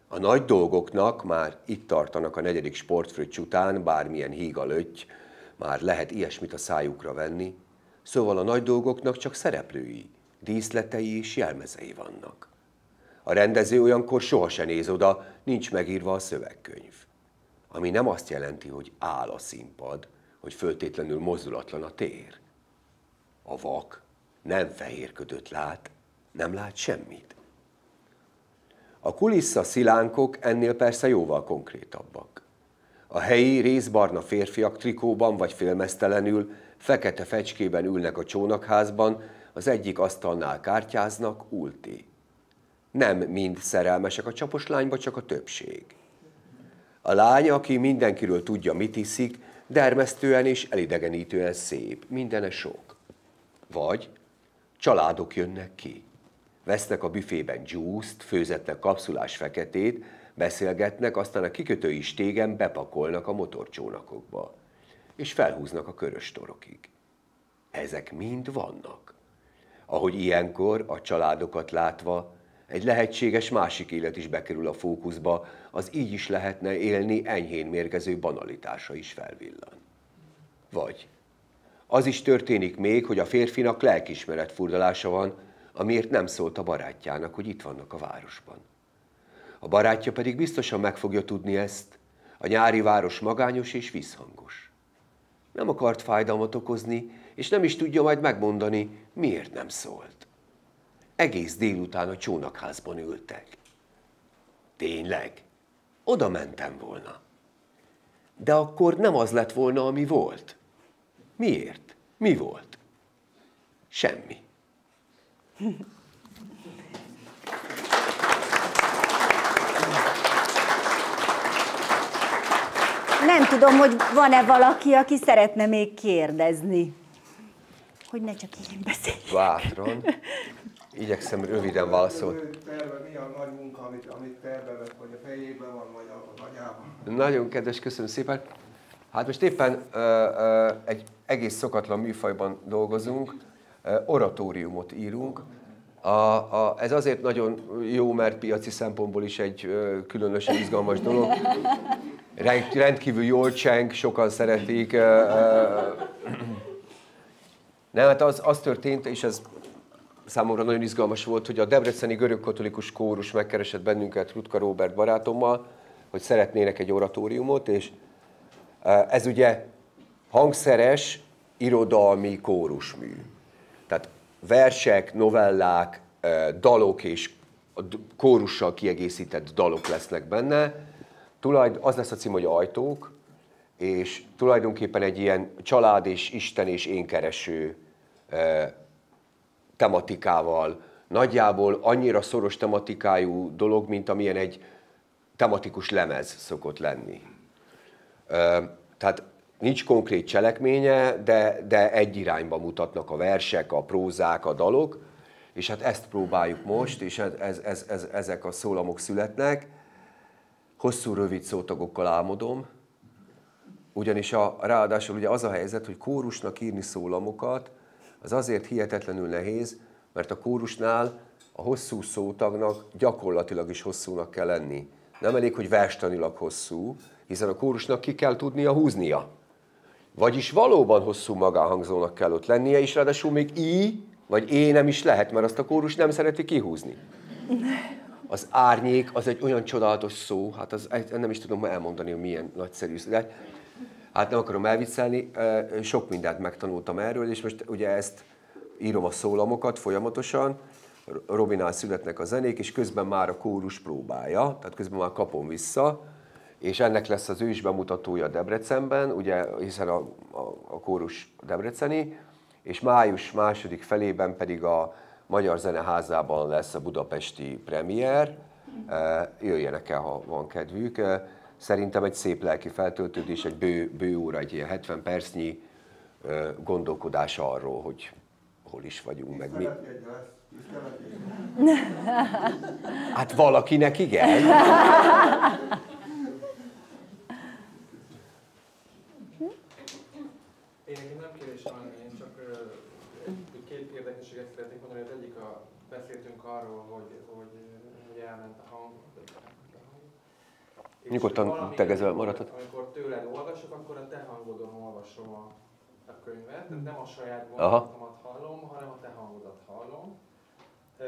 A nagy dolgoknak már itt tartanak a negyedik sportfröccs után, bármilyen híga löty, már lehet ilyesmit a szájukra venni, szóval a nagy dolgoknak csak szereplői, díszletei és jelmezei vannak. A rendező olyankor sohasem néz oda, nincs megírva a szövegkönyv ami nem azt jelenti, hogy áll a színpad, hogy föltétlenül mozdulatlan a tér. A vak nem fehér ködöt lát, nem lát semmit. A kulissza szilánkok ennél persze jóval konkrétabbak. A helyi részbarna férfiak trikóban vagy félmeztelenül, fekete fecskében ülnek a csónakházban, az egyik asztalnál kártyáznak, ulti. Nem mind szerelmesek a csapos lányba, csak a többség. A lány, aki mindenkiről tudja, mit iszik, dermesztően és elidegenítően szép, mindene sok. Vagy családok jönnek ki. Vesznek a büfében juice főzetnek kapszulás feketét, beszélgetnek, aztán a kikötői stégen bepakolnak a motorcsónakokba, és felhúznak a körös torokig. Ezek mind vannak. Ahogy ilyenkor a családokat látva egy lehetséges másik élet is bekerül a fókuszba, az így is lehetne élni enyhén mérgező banalitása is felvillan. Vagy az is történik még, hogy a férfinak lelkismeret furdalása van, amiért nem szólt a barátjának, hogy itt vannak a városban. A barátja pedig biztosan meg fogja tudni ezt, a nyári város magányos és visszhangos. Nem akart fájdalmat okozni, és nem is tudja majd megmondani, miért nem szólt. Egész délután a csónakházban ültek. Tényleg? Oda mentem volna. De akkor nem az lett volna, ami volt. Miért? Mi volt? Semmi. Nem tudom, hogy van-e valaki, aki szeretne még kérdezni. Hogy ne csak én beszéljek. Bátran. Igyekszem röviden válaszolni. Mi a nagy munka, amit, amit tervezett, vagy a fejében van, vagy a agyában? Nagyon kedves, köszönöm szépen. Hát most éppen ö, ö, egy egész szokatlan műfajban dolgozunk, ö, oratóriumot írunk. A, a, ez azért nagyon jó, mert piaci szempontból is egy ö, különösen izgalmas dolog. Rend, rendkívül jól cseng, sokan szeretik. Ö, ö, nem, hát az, az történt, és ez számomra nagyon izgalmas volt, hogy a Debreceni görögkatolikus kórus megkeresett bennünket Rutka Robert barátommal, hogy szeretnének egy oratóriumot, és ez ugye hangszeres, irodalmi kórusmű. Tehát versek, novellák, dalok és kórussal kiegészített dalok lesznek benne. Tulajd, az lesz a cím, hogy Ajtók, és tulajdonképpen egy ilyen család és Isten és én kereső tematikával, nagyjából annyira szoros tematikájú dolog, mint amilyen egy tematikus lemez szokott lenni. Tehát nincs konkrét cselekménye, de, de egy irányba mutatnak a versek, a prózák, a dalok, és hát ezt próbáljuk most, és ez, ez, ez, ez, ezek a szólamok születnek. Hosszú, rövid szótagokkal álmodom, ugyanis a, ráadásul ugye az a helyzet, hogy kórusnak írni szólamokat, az azért hihetetlenül nehéz, mert a kórusnál a hosszú szótagnak gyakorlatilag is hosszúnak kell lenni. Nem elég, hogy verstanilag hosszú, hiszen a kórusnak ki kell tudnia húznia. Vagyis valóban hosszú magánhangzónak kell ott lennie, és ráadásul még i vagy é nem is lehet, mert azt a kórus nem szereti kihúzni. Az árnyék az egy olyan csodálatos szó, hát az, nem is tudom elmondani, hogy milyen nagyszerű. De hát nem akarom elviccelni, sok mindent megtanultam erről, és most ugye ezt írom a szólamokat folyamatosan, Robinál születnek a zenék, és közben már a kórus próbálja, tehát közben már kapom vissza, és ennek lesz az ős bemutatója Debrecenben, ugye, hiszen a, a, a kórus debreceni, és május második felében pedig a Magyar Zeneházában lesz a budapesti premier, jöjjenek el, ha van kedvük. Szerintem egy szép lelki feltöltődés, egy bő, bő óra, egy ilyen 70 percnyi gondolkodás arról, hogy hol is vagyunk, meg mi. Hát valakinek igen. Én nem kérdésem van, én csak két érdekességet szeretnék mondani. Az egyik a, beszéltünk arról, hogy, hogy, hogy elment a hang. Nyugodtan tegezve maradhat. Amikor tőled olvasok, akkor a te hangodon olvasom a, a könyvet. Tehát nem a saját gondolatomat hallom, hanem a te hangodat hallom. Uh,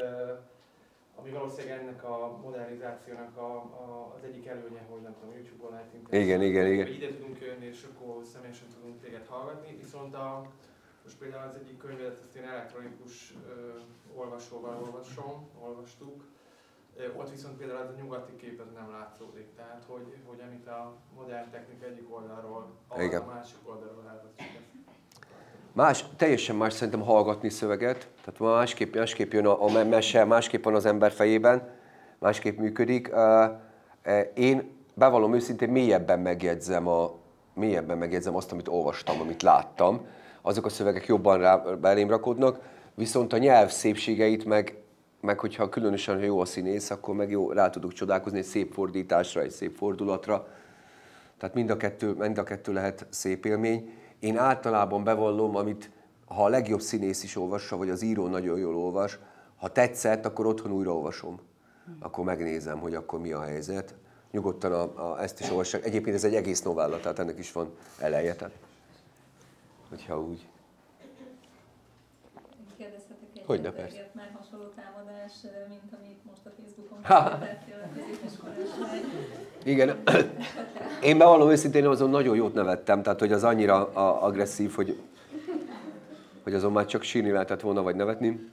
ami valószínűleg ennek a modernizációnak a, a, az egyik előnye, hogy nem tudom, YouTube-on lehet internet. Igen, igen, igen. Hogy ide tudunk jönni, és akkor személyesen tudunk téged hallgatni, viszont a, most például az egyik könyvet, ezt én elektronikus ö, olvasóval olvasom, olvastuk, ö, ott viszont például az a nyugati képet nem látszódik, tehát hogy, hogy amit a modern technika egyik oldalról, a, a másik oldalról elveszünk. Más, teljesen más szerintem hallgatni szöveget, tehát másképp, másképp jön a, a mese, másképp van az ember fejében, másképp működik. Én bevallom őszintén, mélyebben megjegyzem, a, mélyebben megjegyzem azt, amit olvastam, amit láttam. Azok a szövegek jobban rá, belém rakodnak, viszont a nyelv szépségeit meg, meg hogyha különösen jó a színész, akkor meg jó, rá tudok csodálkozni egy szép fordításra, egy szép fordulatra. Tehát mind a kettő, mind a kettő lehet szép élmény. Én általában bevallom, amit ha a legjobb színész is olvassa, vagy az író nagyon jól olvas, ha tetszett, akkor otthon újra olvasom. Akkor megnézem, hogy akkor mi a helyzet. Nyugodtan a, a, ezt is olvassák. Egyébként ez egy egész novella, tehát ennek is van eleje. Tehát, hogyha úgy. Egy Hogyne, persze. már hasonló támadás, mint amit most a Facebookon tettél a középiskolás Igen. Én bevallom őszintén, azon nagyon jót nevettem, tehát hogy az annyira agresszív, hogy, hogy azon már csak sírni lehetett volna, vagy nevetni.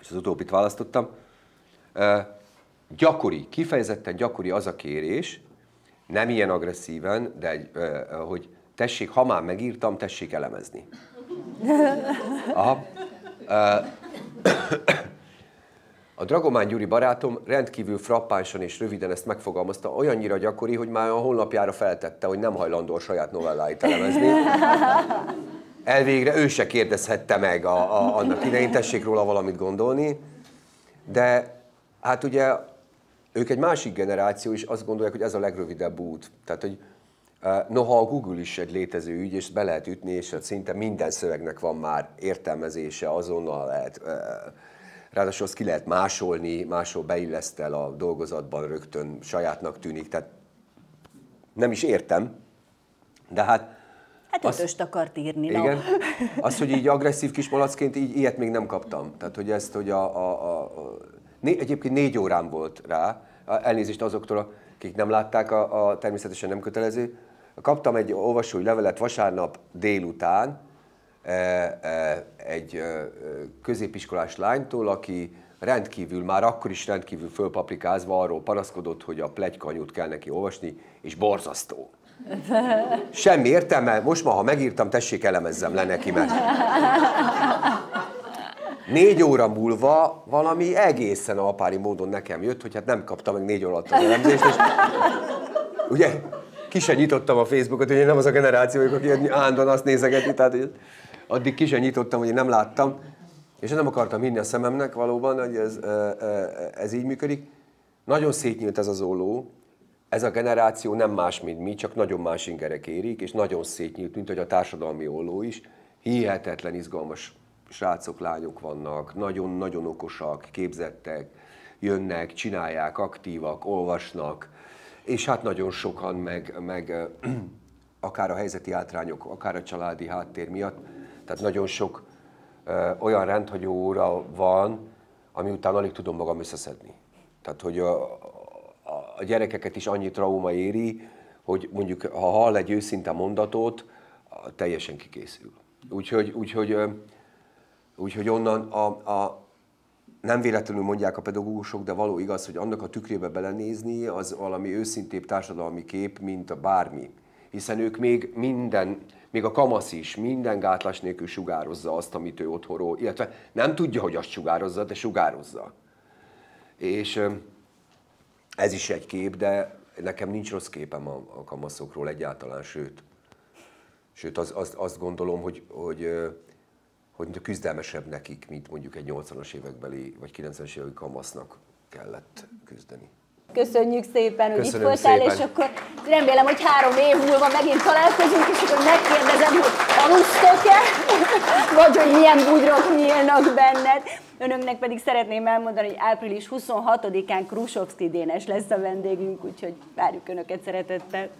És az utóbbit választottam. Gyakori, kifejezetten gyakori az a kérés, nem ilyen agresszíven, de egy, hogy tessék, ha már megírtam, tessék elemezni. Aha. A Dragomán Gyuri barátom rendkívül frappánsan és röviden ezt megfogalmazta, olyannyira gyakori, hogy már a honlapjára feltette, hogy nem hajlandó a saját novelláit elemezni. Elvégre ő se kérdezhette meg a, a, annak idején, tessék róla valamit gondolni, de hát ugye ők egy másik generáció, és azt gondolják, hogy ez a legrövidebb út. Tehát, hogy noha a Google is egy létező ügy, és be lehet ütni, és szinte minden szövegnek van már értelmezése, azonnal lehet ráadásul azt ki lehet másolni, máshol beillesztel a dolgozatban, rögtön sajátnak tűnik, tehát nem is értem, de hát... Hát az, ötöst akart írni, Igen. No. Az, hogy így agresszív kis malacként, így ilyet még nem kaptam. Tehát, hogy ezt, hogy a... a, a, a né, egyébként négy órám volt rá, elnézést azoktól, akik nem látták, a, a természetesen nem kötelező. Kaptam egy olvasói levelet vasárnap délután, E, e, egy e, középiskolás lánytól, aki rendkívül, már akkor is rendkívül fölpaprikázva arról panaszkodott, hogy a plegykanyút kell neki olvasni, és borzasztó. Semmi értelme, most ma, ha megírtam, tessék elemezzem le neki, mert négy óra múlva valami egészen apári módon nekem jött, hogy hát nem kaptam meg négy óra alatt az elemzést, és ugye ki sem nyitottam a Facebookot, hogy én nem az a generáció, aki állandóan azt nézegeti, tehát hogy addig ki sem nyitottam, hogy én nem láttam, és nem akartam hinni a szememnek valóban, hogy ez, ez így működik. Nagyon szétnyílt ez az olló, ez a generáció nem más, mint mi, csak nagyon más ingerek érik, és nagyon szétnyílt, mint hogy a társadalmi olló is. Hihetetlen izgalmas srácok, lányok vannak, nagyon-nagyon okosak, képzettek, jönnek, csinálják, aktívak, olvasnak, és hát nagyon sokan meg, meg [clears throat] akár a helyzeti átrányok, akár a családi háttér miatt tehát nagyon sok ö, olyan rendhagyó óra van, ami után alig tudom magam összeszedni. Tehát, hogy a, a, a gyerekeket is annyi trauma éri, hogy mondjuk, ha hall egy őszinte mondatot, teljesen kikészül. Úgyhogy, úgyhogy, úgyhogy onnan a, a, nem véletlenül mondják a pedagógusok, de való igaz, hogy annak a tükrébe belenézni, az valami őszintébb társadalmi kép, mint a bármi. Hiszen ők még minden, még a kamasz is minden gátlás nélkül sugározza azt, amit ő otthonról, illetve nem tudja, hogy azt sugározza, de sugározza. És ez is egy kép, de nekem nincs rossz képem a, a kamaszokról egyáltalán, sőt. Sőt, az, az, azt gondolom, hogy, hogy, hogy küzdelmesebb nekik, mint mondjuk egy 80-as évekbeli vagy 90-es évekbeli kamasznak kellett küzdeni. Köszönjük szépen, hogy itt voltál, szépen. és akkor remélem, hogy három év múlva megint találkozunk, és akkor megkérdezem, hogy alusztok-e, [laughs] vagy hogy milyen bugyrok nyílnak benned. Önöknek pedig szeretném elmondani, hogy április 26-án Krusovszki Dénes lesz a vendégünk, úgyhogy várjuk Önöket szeretettel.